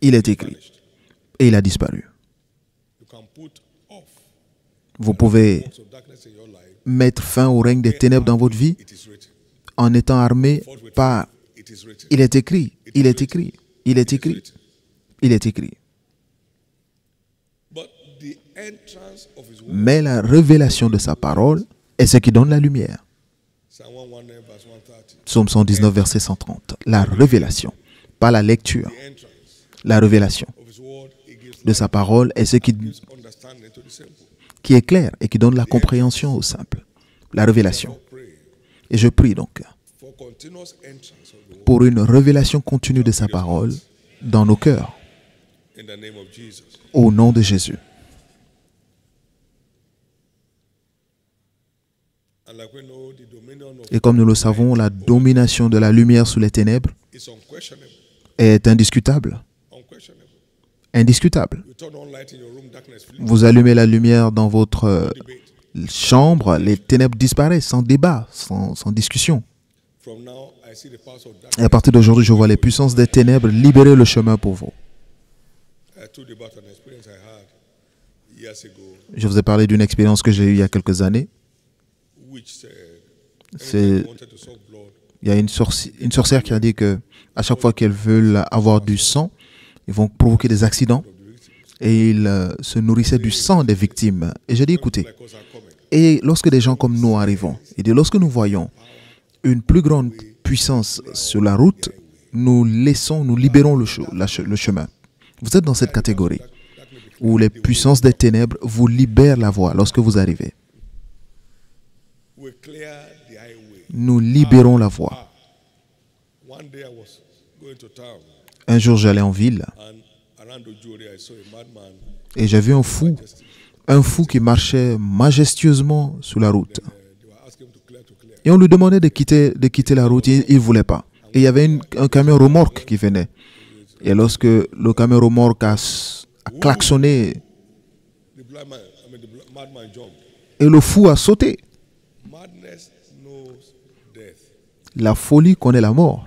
il est écrit. Et il a disparu. Vous pouvez mettre fin au règne des ténèbres dans votre vie en étant armé par il est écrit, il est écrit, il est écrit, il est écrit. Mais la révélation de sa parole est ce qui donne la lumière. Psalm 119, verse 130. Psaume 119, verset 130. La révélation, pas la lecture. La révélation de sa parole est ce qui, qui est clair et qui donne la compréhension au simple. La révélation. Et je prie donc pour une révélation continue de sa parole dans nos cœurs, au nom de Jésus. Et comme nous le savons, la domination de la lumière sous les ténèbres est indiscutable. Indiscutable. Vous allumez la lumière dans votre euh, chambre, les ténèbres disparaissent sans débat, sans, sans discussion. Et à partir d'aujourd'hui, je vois les puissances des ténèbres libérer le chemin pour vous. Je vous ai parlé d'une expérience que j'ai eue il y a quelques années. Il y a une, sorci- une sorcière qui a dit que à chaque fois qu'elles veulent avoir du sang, ils vont provoquer des accidents et ils euh, se nourrissaient du sang des victimes. Et j'ai dit, écoutez, et lorsque des gens comme nous arrivons, et lorsque nous voyons une plus grande puissance sur la route, nous laissons, nous libérons le, le chemin. Vous êtes dans cette catégorie où les puissances des ténèbres vous libèrent la voie lorsque vous arrivez. We clear the highway. Nous libérons la voie. Un jour, j'allais en ville et j'ai vu un fou, un fou qui marchait majestueusement sur la route. Uh. Et on lui demandait de quitter, de quitter la route, il ne voulait pas. Et il y avait une- un camion remorque qui venait. Et lorsque le camion remorque a, a klaxonné et le fou a sauté, la folie connaît la mort.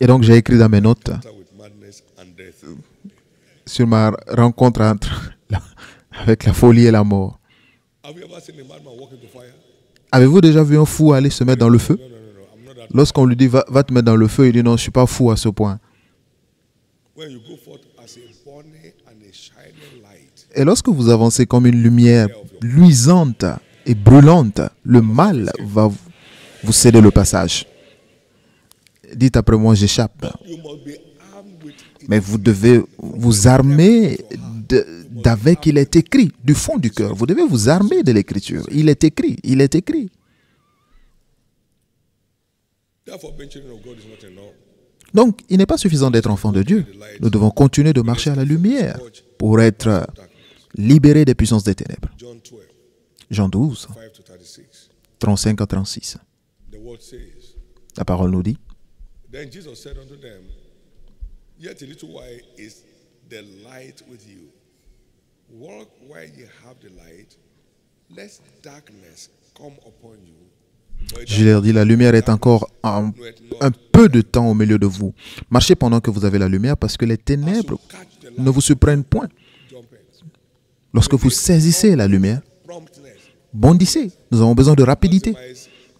Et donc j'ai écrit dans mes notes sur ma rencontre entre la- avec la folie et la mort. Avez-vous déjà vu un fou aller se mettre dans le feu? Lorsqu'on lui dit va, va te mettre dans le feu, il dit non, je suis pas fou à ce point. Et lorsque vous avancez comme une lumière luisante et brûlante, le mal va vous- céder le passage. Dites après moi, j'échappe. Mais vous devez vous armer d'avec il est écrit, du fond du cœur. Vous devez vous armer de l'écriture. Il est écrit, il est écrit. Donc, il n'est pas suffisant d'être enfant de Dieu. Nous devons continuer de marcher à la lumière pour être libérés des puissances des ténèbres. John 12, Jean 12, 5 to 36. 35 à 36. The word says, La parole nous dit, Then Jesus said unto them, Yet a little while is the light with you. Walk while you have the light, lest darkness come upon you. For it Je leur dis, la lumière est encore un, peu de temps au milieu de vous. Marchez pendant que vous avez la lumière parce que les ténèbres ne vous surprennent point. Lorsque vous saisissez la lumière, bondissez. Nous avons besoin de rapidité.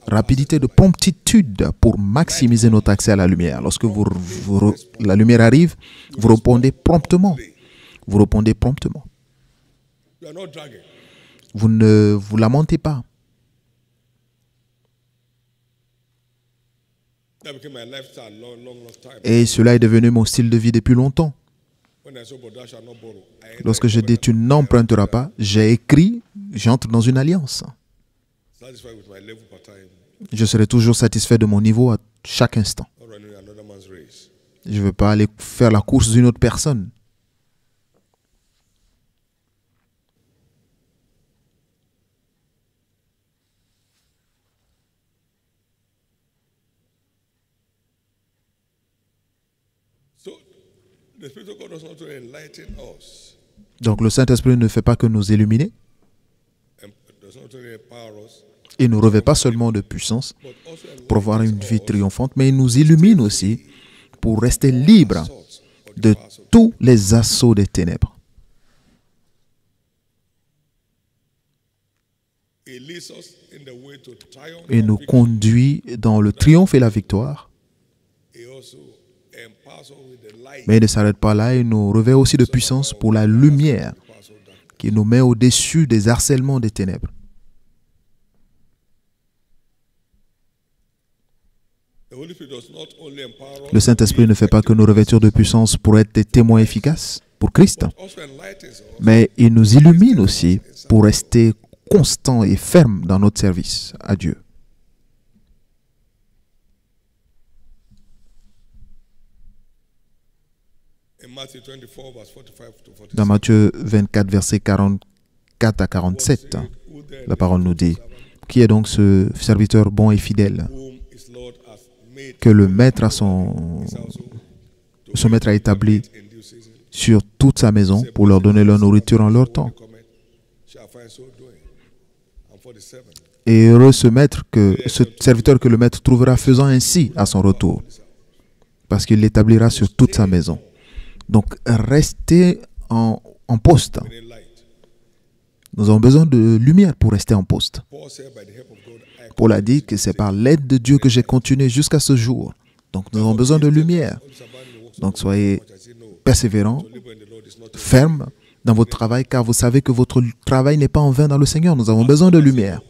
Rapidité de promptitude pour maximiser notre accès à la lumière. Lorsque vous, la lumière arrive, vous répondez promptement. Vous répondez promptement. Vous ne vous lamentez pas. Et cela est devenu mon style de vie depuis longtemps. Lorsque je dis tu n'emprunteras pas, j'ai écrit, j'entre dans une alliance. Je serai toujours satisfait de mon niveau à chaque instant. Je ne veux pas aller faire la course d'une autre personne. Donc le Saint-Esprit ne fait pas que nous illuminer. Il ne nous revêt pas seulement de puissance pour avoir une vie triomphante, mais il nous illumine aussi pour rester libre sorts of the de tous les assauts des ténèbres. And nous conduit dans le triomphe et la victoire. Mais il ne s'arrête pas là, il nous revêt aussi de puissance pour la lumière qui nous met au-dessus des harcèlements des ténèbres. Le Saint-Esprit ne fait pas que nous revêtir de puissance pour être des témoins efficaces pour Christ, us mais il nous illumine aussi pour rester constants et fermes dans notre service à Dieu. Dans Matthieu 24, versets 44 à 47, Who then la parole nous dit, Qui est donc ce serviteur bon et fidèle que le maître a son, maître a établi sur toute sa maison pour leur donner leur nourriture en leur temps. Cometh, shall find so doing. And 47. Et heureux ce maître que ce serviteur que le maître trouvera faisant ainsi à son retour, parce qu'il l'établira sur toute sa maison. Donc restez en, poste. Nous avons besoin de lumière pour rester en poste. Paul a dit que c'est par l'aide de Dieu que j'ai continué jusqu'à ce jour. Donc nous avons besoin de lumière. Donc soyez persévérants, fermes dans votre travail, car vous savez que votre travail n'est pas en vain dans le Seigneur. Nous avons besoin de lumière,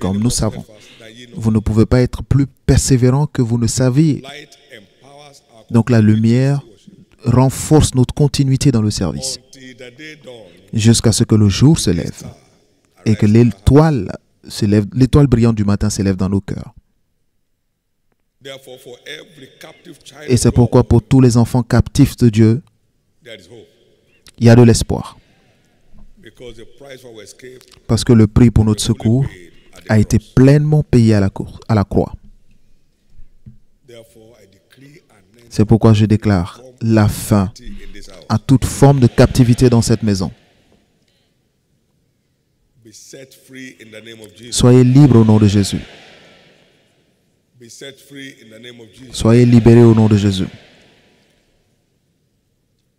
comme nous savons. Vous ne pouvez pas être plus persévérant que vous ne our Donc la lumière renforce notre continuité dans le service jusqu'à ce que le jour se lève et que l'étoile l'étoile brillante du matin s'élève dans nos cœurs. Et c'est pourquoi pour tous les enfants captifs de Dieu, il y a de l'espoir. Parce que le prix pour notre secours a été pleinement payé à la, à la croix. C'est pourquoi je déclare la fin à toute forme de captivité dans cette maison. Soyez libres au nom de Jésus. Soyez libérés au nom de Jésus.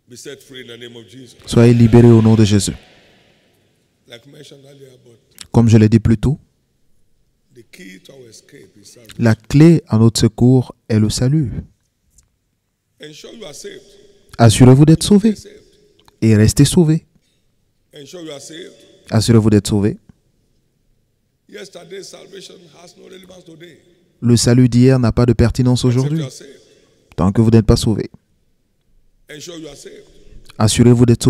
Be set free in the name of Jesus. Soyez libérés au nom de Jésus. Comme je l'ai dit plus tôt, la clé à notre secours est le salut. Assurez-vous d'être Saved. et restez saved. Assurez-vous d'être today. Le salut d'hier n'a pas de pertinence aujourd'hui tant que vous n'êtes pas saved. Assurez-vous d'être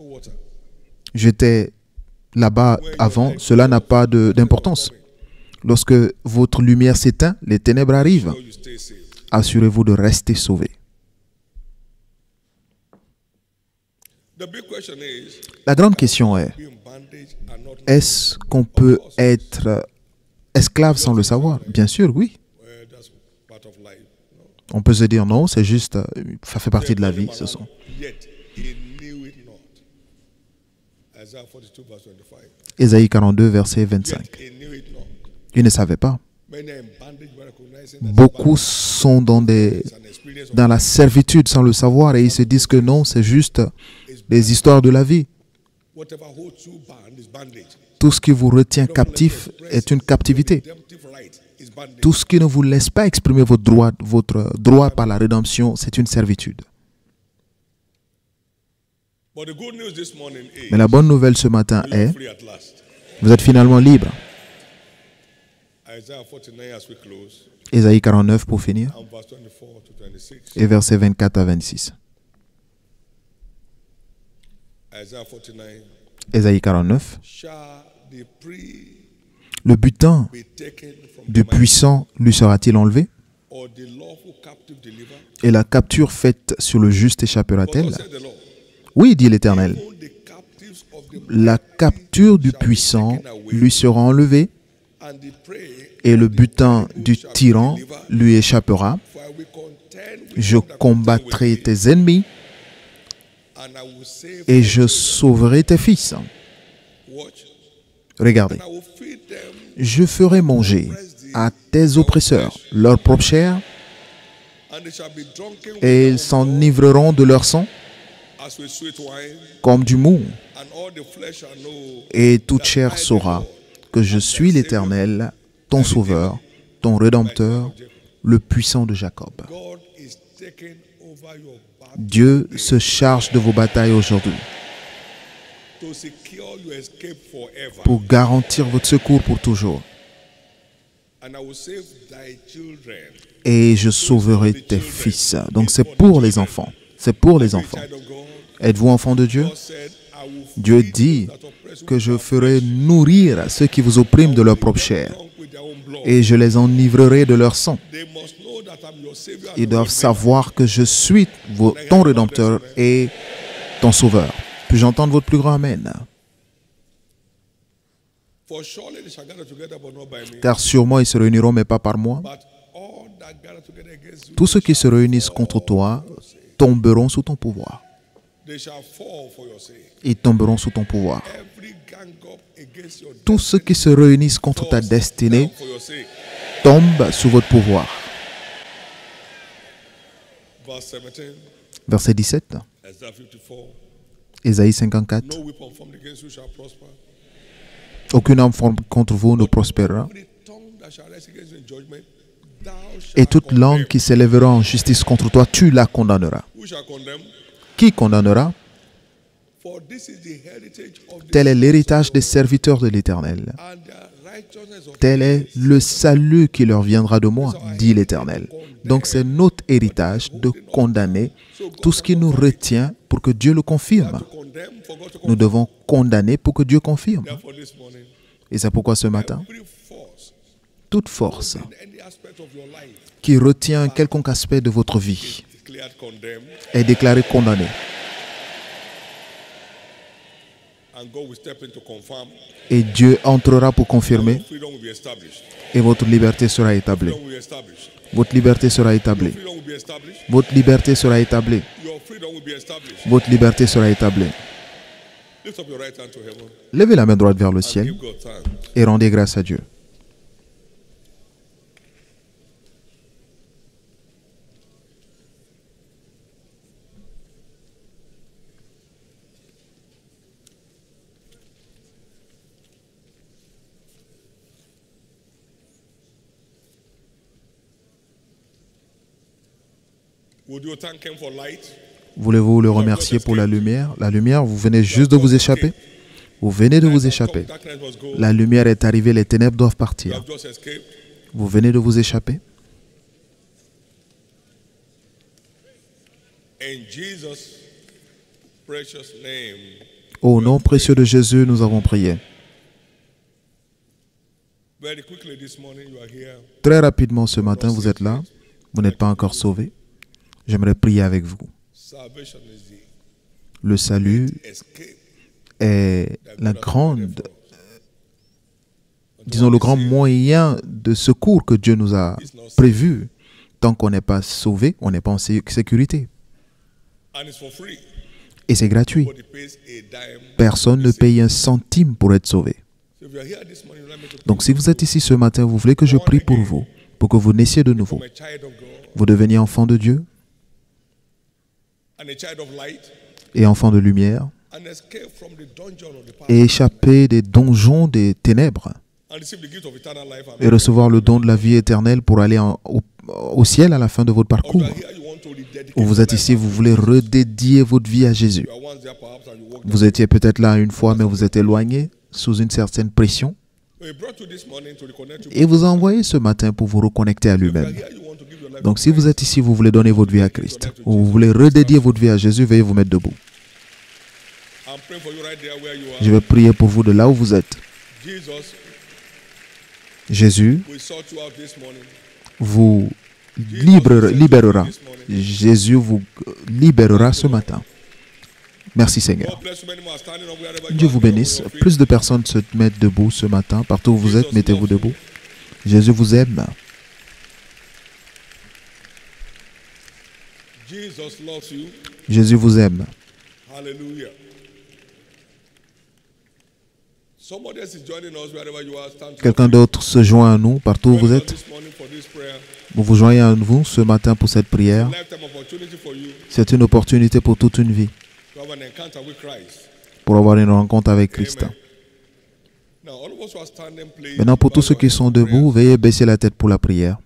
water. J'étais là-bas avant, cela n'a pas d'importance. Lorsque votre lumière s'éteint, les ténèbres arrivent. Assurez-vous de rester is La grande question est, est-ce qu'on peut être esclave sans le savoir? Bien sûr, oui. On peut se dire non, c'est juste, euh, ça fait partie de la vie. Ce sont. Yet he knew it not. Isaiah 42, verse 25. Ésaïe 42, verset 25. Ils ne savaient pas. Beaucoup sont dans, des, la servitude sans le savoir et ils se disent que non, c'est juste des histoires de la vie. Tout ce qui vous retient captif est une captivité. Tout ce qui ne vous laisse pas exprimer votre droit, votre droit par la rédemption, c'est une servitude. Mais la bonne nouvelle ce matin est, vous êtes finalement libre. Ésaïe 49 pour finir, and verse 24 to 26. et versets 24 à 26. Isaiah 49. Ésaïe 49. Shall the prey Le butin du puissant lui sera-t-il enlevé? Et la capture faite sur le juste échappera-t-elle? Oui, dit l'Éternel. La capture du puissant lui sera enlevée et le butin du tyran lui échappera. Je combattrai tes ennemis et je sauverai tes fils. Regardez, je ferai manger à tes oppresseurs leur propre chair et ils s'enivreront de leur sang comme du mou. Et toute chair saura que je suis l'Éternel, ton sauveur, ton rédempteur, le puissant de Jacob. Dieu se charge de vos batailles aujourd'hui pour garantir votre secours pour toujours. Et je sauverai tes fils. Donc c'est pour les enfants. C'est pour les enfants. Êtes-vous enfant de Dieu? Dieu dit que je ferai nourrir ceux qui vous oppriment de leur propre chair et je les enivrerai de leur sang. Ils doivent savoir que je suis ton rédempteur et ton sauveur. Puis-je entendre votre plus grand Amen? Car sûrement ils se réuniront, mais pas par moi. Tous ceux qui se réunissent contre toi tomberont sous ton pouvoir. Ils tomberont sous ton pouvoir. Tous ceux qui se réunissent contre ta destinée tombent sous votre pouvoir. Verse 17, Verset 17, Isaiah 54. Ésaïe 54. No weapon formed against you shall prosper. Aucune formée contre vous ne prospérera. Et toute langue qui s'élèvera en justice contre toi, tu la condamneras. Qui condamnera? Tel est l'héritage des serviteurs de l'Éternel. Tel est le salut qui leur viendra de moi, dit l'Éternel. Donc c'est notre héritage de condamner tout ce qui nous retient pour que Dieu le confirme. Nous devons condamner pour que Dieu confirme. Et c'est pourquoi ce matin, toute force qui retient quelconque aspect de votre vie est déclarée condamnée. Et Dieu entrera pour confirmer et votre liberté sera établie. Votre liberté sera établie. Votre liberté sera établie. Votre liberté sera établie. Levez la main droite vers le ciel et rendez grâce à Dieu. Voulez-vous le remercier pour la lumière? La lumière, vous venez juste de vous échapper. Vous venez de vous échapper. La lumière est arrivée, les ténèbres doivent partir. Vous venez de vous échapper. Au nom précieux de Jésus, nous avons prié. Très rapidement ce matin, vous êtes là. Vous n'êtes pas encore sauvé. J'aimerais prier avec vous. Le salut est la grande, disons, le grand moyen de secours que Dieu nous a prévu. Tant qu'on n'est pas sauvé, on n'est pas en sé- sécurité. Et c'est gratuit. Personne ne paye un centime pour être sauvé. Donc si vous êtes ici ce matin, vous voulez que je prie pour vous, pour que vous naissiez de nouveau, vous deveniez enfant de Dieu et enfant de lumière, et échapper des donjons des ténèbres, et recevoir le don de la vie éternelle pour aller en- au, au ciel à la fin de votre parcours. Ou vous êtes ici, vous voulez redédier votre vie à Jésus. Vous étiez peut-être là une fois, mais vous êtes éloigné sous une certaine pression. Et vous a envoyé ce matin pour vous reconnecter à lui-même. Donc si vous êtes ici, vous voulez donner votre vie à Christ, ou vous voulez redédier votre vie à Jésus, veuillez vous mettre debout. Je vais prier pour vous de là où vous êtes. Jésus vous libre- libérera. Jésus vous libérera ce matin. Merci Seigneur. Dieu vous bénisse. Plus de personnes se mettent debout ce matin. Partout où vous êtes, mettez-vous debout. Jésus vous aime. Jésus vous aime. Hallelujah. Somebody else is joining us wherever you are. Stand to Quelqu'un d'autre se joint à nous partout où vous êtes. Vous vous joignez à nous ce matin pour cette prière. C'est une opportunité pour toute une vie, pour avoir une rencontre avec Christ. Maintenant, pour tous ceux qui sont debout, veuillez baisser la tête pour la prière.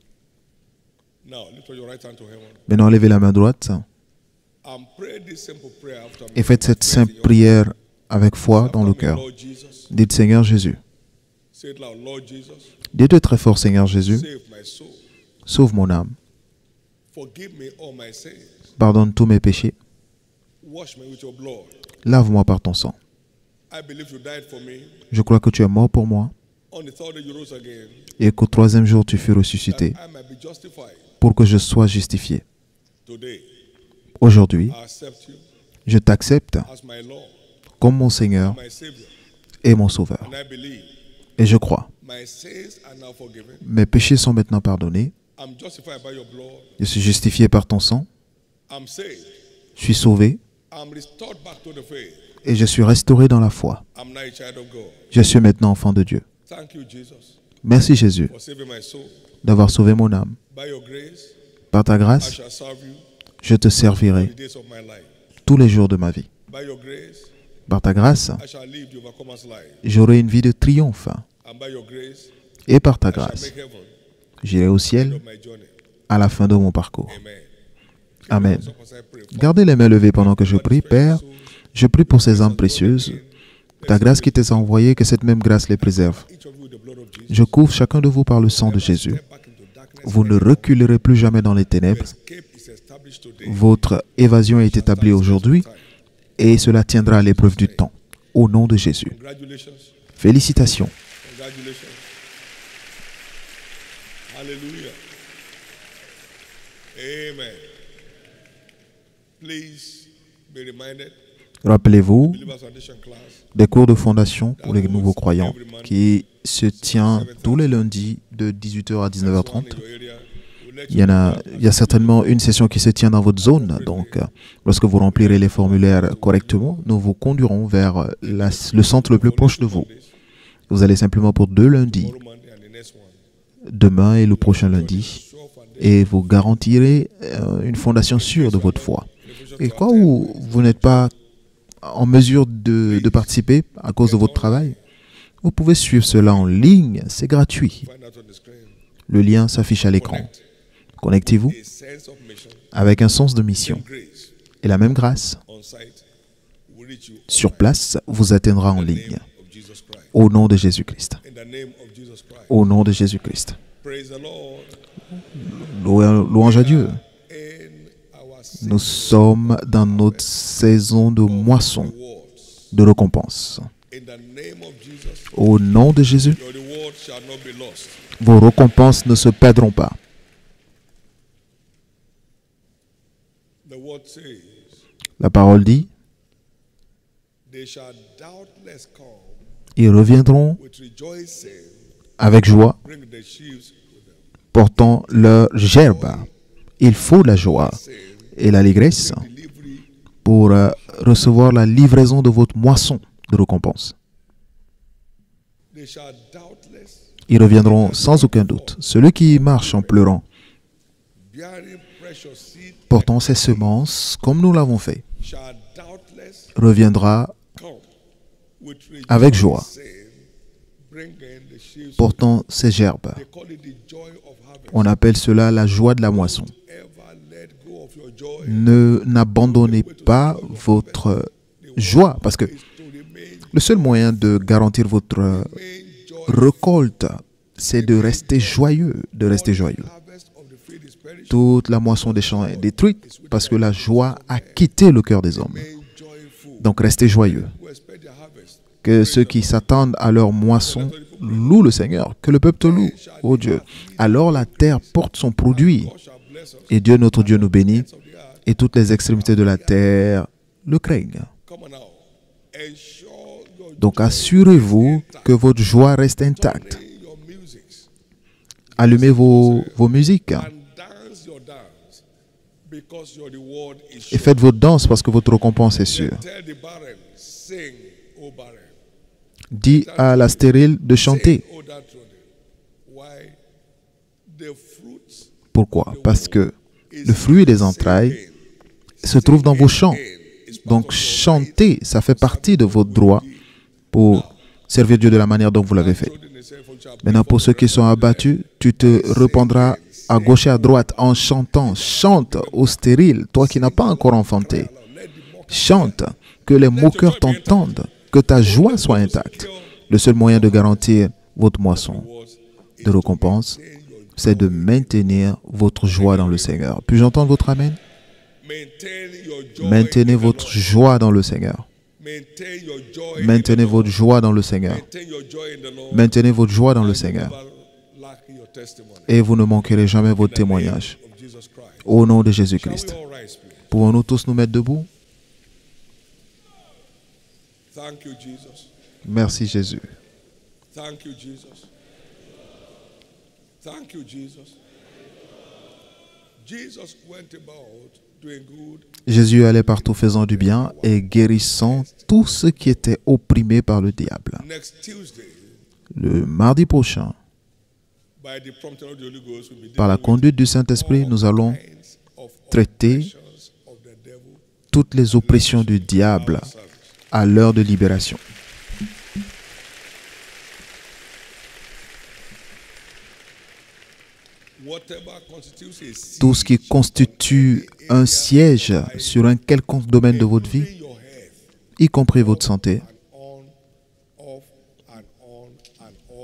Maintenant, levez la main droite et faites cette simple prière avec foi dans le cœur. Dites Seigneur Jésus. Dites-le très fort Seigneur Jésus. Sauve mon âme. Pardonne tous mes péchés. Lave-moi par ton sang. Je crois que tu es mort pour moi et qu'au troisième jour tu fus ressuscité pour que je sois justifié. Aujourd'hui, je t'accepte comme mon Seigneur et mon Sauveur. Et je crois. Mes péchés sont maintenant pardonnés. Je suis justifié par ton sang. Je suis sauvé I'm restored back to the faith. et je suis restauré dans la foi. I'm now a child of God. Je suis maintenant enfant de Dieu. Merci Jésus d'avoir sauvé mon âme. Par ta grâce, je te servirai tous les jours de ma vie. Par ta grâce, j'aurai une vie de triomphe. Et par ta grâce, j'irai au ciel à la fin de mon parcours. Amen. Gardez les mains levées pendant que je prie. Père, je prie pour ces âmes précieuses. Ta grâce qui t'est envoyée, que cette même grâce les préserve. Je couvre chacun de vous par le sang de Jésus. Vous ne reculerez plus jamais dans les ténèbres. Votre évasion est établie aujourd'hui et cela tiendra à l'épreuve du temps. Au nom de Jésus. Félicitations. Hallelujah. Amen. Rappelez-vous des cours de fondation pour les nouveaux croyants qui se tient tous les lundis de 18h à 19h30. one in your area. We'll let Il y, en a, il y a certainement une session qui se tient dans votre zone. Donc, euh, lorsque vous remplirez les formulaires correctement, nous vous conduirons vers le centre le plus proche de vous. Vous allez simplement pour deux lundis, demain et le prochain lundi, et vous garantirez euh, une fondation sûre de votre foi. Et quoi où vous n'êtes pas en mesure de participer à cause de votre travail, vous pouvez suivre cela en ligne, c'est gratuit. Le lien s'affiche à l'écran. Connect. Connectez-vous avec un sens de mission et la même grâce. Sur place, vous atteindra en ligne. Au nom de Jésus-Christ. Au nom de Jésus-Christ. Louange à Dieu. Nous sommes dans notre saison de moisson, de récompense. Au nom de Jésus, vos récompenses ne se perdront pas. La parole dit, ils reviendront avec joie, portant leur gerbe Il faut la joie et l'allégresse pour euh, recevoir la livraison de votre moisson de récompense. Ils reviendront sans aucun doute. Celui qui marche en pleurant, portant ses semences, comme nous l'avons fait, reviendra Avec joie. portant ses gerbes. On appelle cela la joie de la moisson. Ne n'abandonnez pas votre joie, parce que le seul moyen de garantir votre joy. récolte, c'est de rester joyeux, de rester joyeux. Toute la moisson des champs est détruite parce que la joie a quitté le cœur des hommes. Donc restez joyeux. Que ceux qui s'attendent à leur moisson louent le Seigneur. Que le peuple te loue, ô Dieu. Alors la terre porte son produit. Et Dieu, notre Dieu, nous bénit. Et toutes les extrémités de la terre le craignent. Donc assurez-vous que votre joie reste intacte. Allumez vos, vos musiques et faites votre danse parce que votre récompense est sûre. Dis à la stérile de chanter. Pourquoi? Parce que le fruit des entrailles se trouve dans vos chants. Donc chanter, ça fait partie de votre droit pour servir Dieu de la manière dont vous l'avez fait. Maintenant, pour ceux qui sont abattus, tu te répandras à gauche et à droite en chantant. Chante au stérile, toi qui n'as pas encore enfanté. Chante, que les moqueurs t'entendent, que ta joie soit intacte. Le seul moyen de garantir votre moisson de récompense, c'est de maintenir votre joie dans le Seigneur. Puis-je entendre votre Amen? Maintenez votre joie dans le Seigneur. Maintenez votre joie dans le Seigneur. Maintenez votre joie dans le Seigneur. Et vous ne manquerez jamais votre témoignage. Au nom de Jésus-Christ. Pouvons-nous tous nous mettre debout? Thank you, Jesus. Merci Jésus. Thank Jésus allait partout faisant du bien et guérissant tous ceux qui étaient opprimés par le diable. Le mardi prochain, par la conduite du Saint-Esprit, nous allons traiter toutes les oppressions du diable à l'heure de libération. Tout ce qui constitue un siège sur un quelconque domaine de votre vie, y compris votre santé,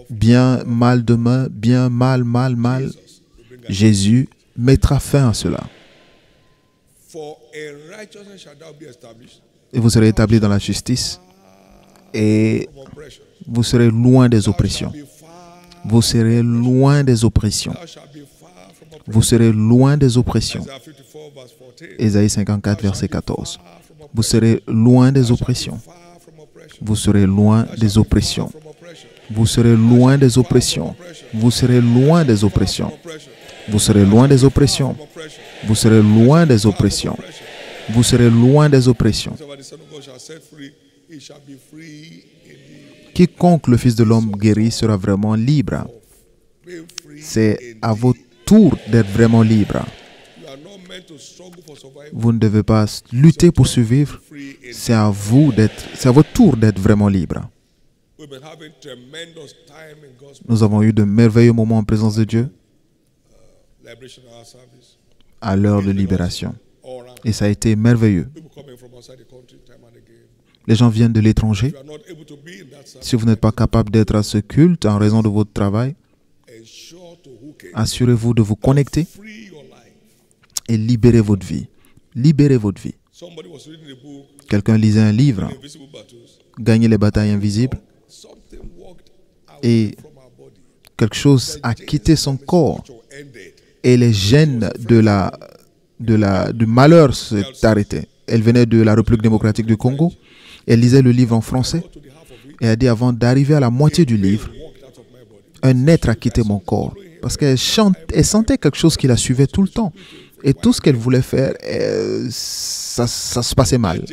bien mal demain, bien mal, mal, mal. Jésus mettra fin à cela. Et vous serez établis dans la justice et vous serez loin des oppressions. Vous serez loin des oppressions. Vous serez loin des oppressions. Isaiah 54, verse 14. Ésaïe 54, verset 14. Far from oppression. Vous serez loin des oppressions. Vous serez loin des oppressions. Vous serez loin des oppressions. Vous serez loin des oppressions. Oppression. Vous serez loin des oppressions. Oppression. Vous serez loin des oppressions. Oppression. Vous serez loin des oppressions. Quiconque le Fils de l'homme guérit sera vraiment libre. C'est à votre tour d'être vraiment libre. Vous ne devez pas lutter pour survivre. C'est à vous d'être, c'est à votre tour d'être vraiment libre. Nous avons eu de merveilleux moments en présence de Dieu à l'heure de libération. Et ça a été merveilleux. Les gens viennent de l'étranger. Si vous n'êtes pas capable d'être à ce culte en raison de votre travail, assurez-vous de vous connecter et libérez votre vie. Libérez votre vie. Quelqu'un lisait un livre. Gagner les batailles invisibles, et quelque chose a quitté son corps et les gènes de du malheur s'est arrêté. Elle venait de la République démocratique du Congo. Elle lisait le livre en français et a dit avant d'arriver à la moitié du livre, un être a quitté mon corps. Parce qu'elle sentait quelque chose qui la suivait tout le temps. Et tout ce qu'elle voulait faire, ça, ça se passait mal.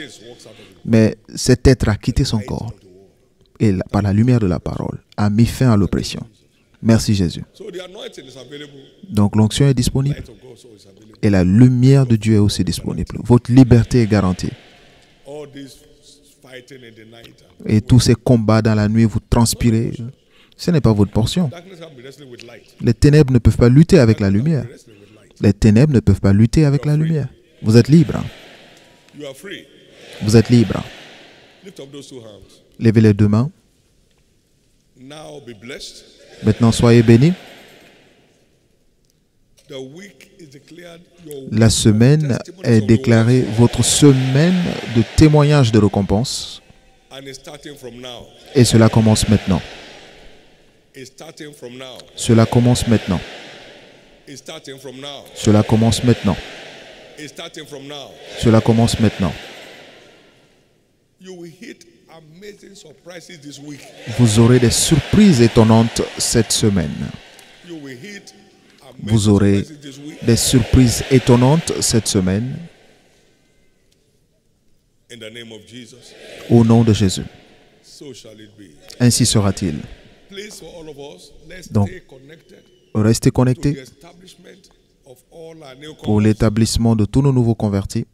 Mais cet être a quitté son corps et par la lumière de la parole a mis fin à l'oppression. Merci Jésus. Donc l'onction est disponible et la lumière de Dieu est aussi disponible. Votre liberté est garantie. Et tous ces combats dans la nuit, vous transpirez, ce n'est pas votre portion. Les ténèbres ne peuvent pas lutter avec la lumière. Les ténèbres ne peuvent pas lutter avec la lumière. Vous êtes libre. Vous êtes libre. Levez les deux mains. Maintenant, soyez bénis. La semaine est déclarée votre semaine de témoignage de récompense. Et cela commence maintenant. Cela commence maintenant. Cela commence maintenant. Cela commence maintenant. Vous aurez des surprises étonnantes cette semaine. Vous aurez des surprises étonnantes cette semaine au nom de Jésus. Ainsi sera-t-il. Donc, Restez connectés pour l'établissement de tous nos nouveaux convertis.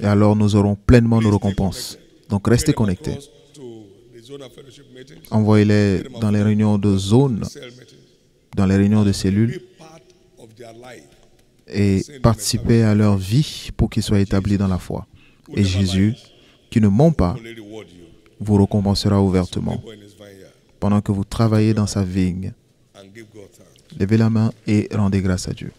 Et alors nous aurons pleinement nos récompenses. Donc restez connectés. Envoyez-les dans les réunions de zone, dans les réunions de cellules. et participez à leur vie pour qu'ils soient établis dans la foi. Et Jésus, qui ne ment pas, vous récompensera ouvertement pendant que vous travaillez dans sa vigne. Levez la main et rendez grâce à Dieu.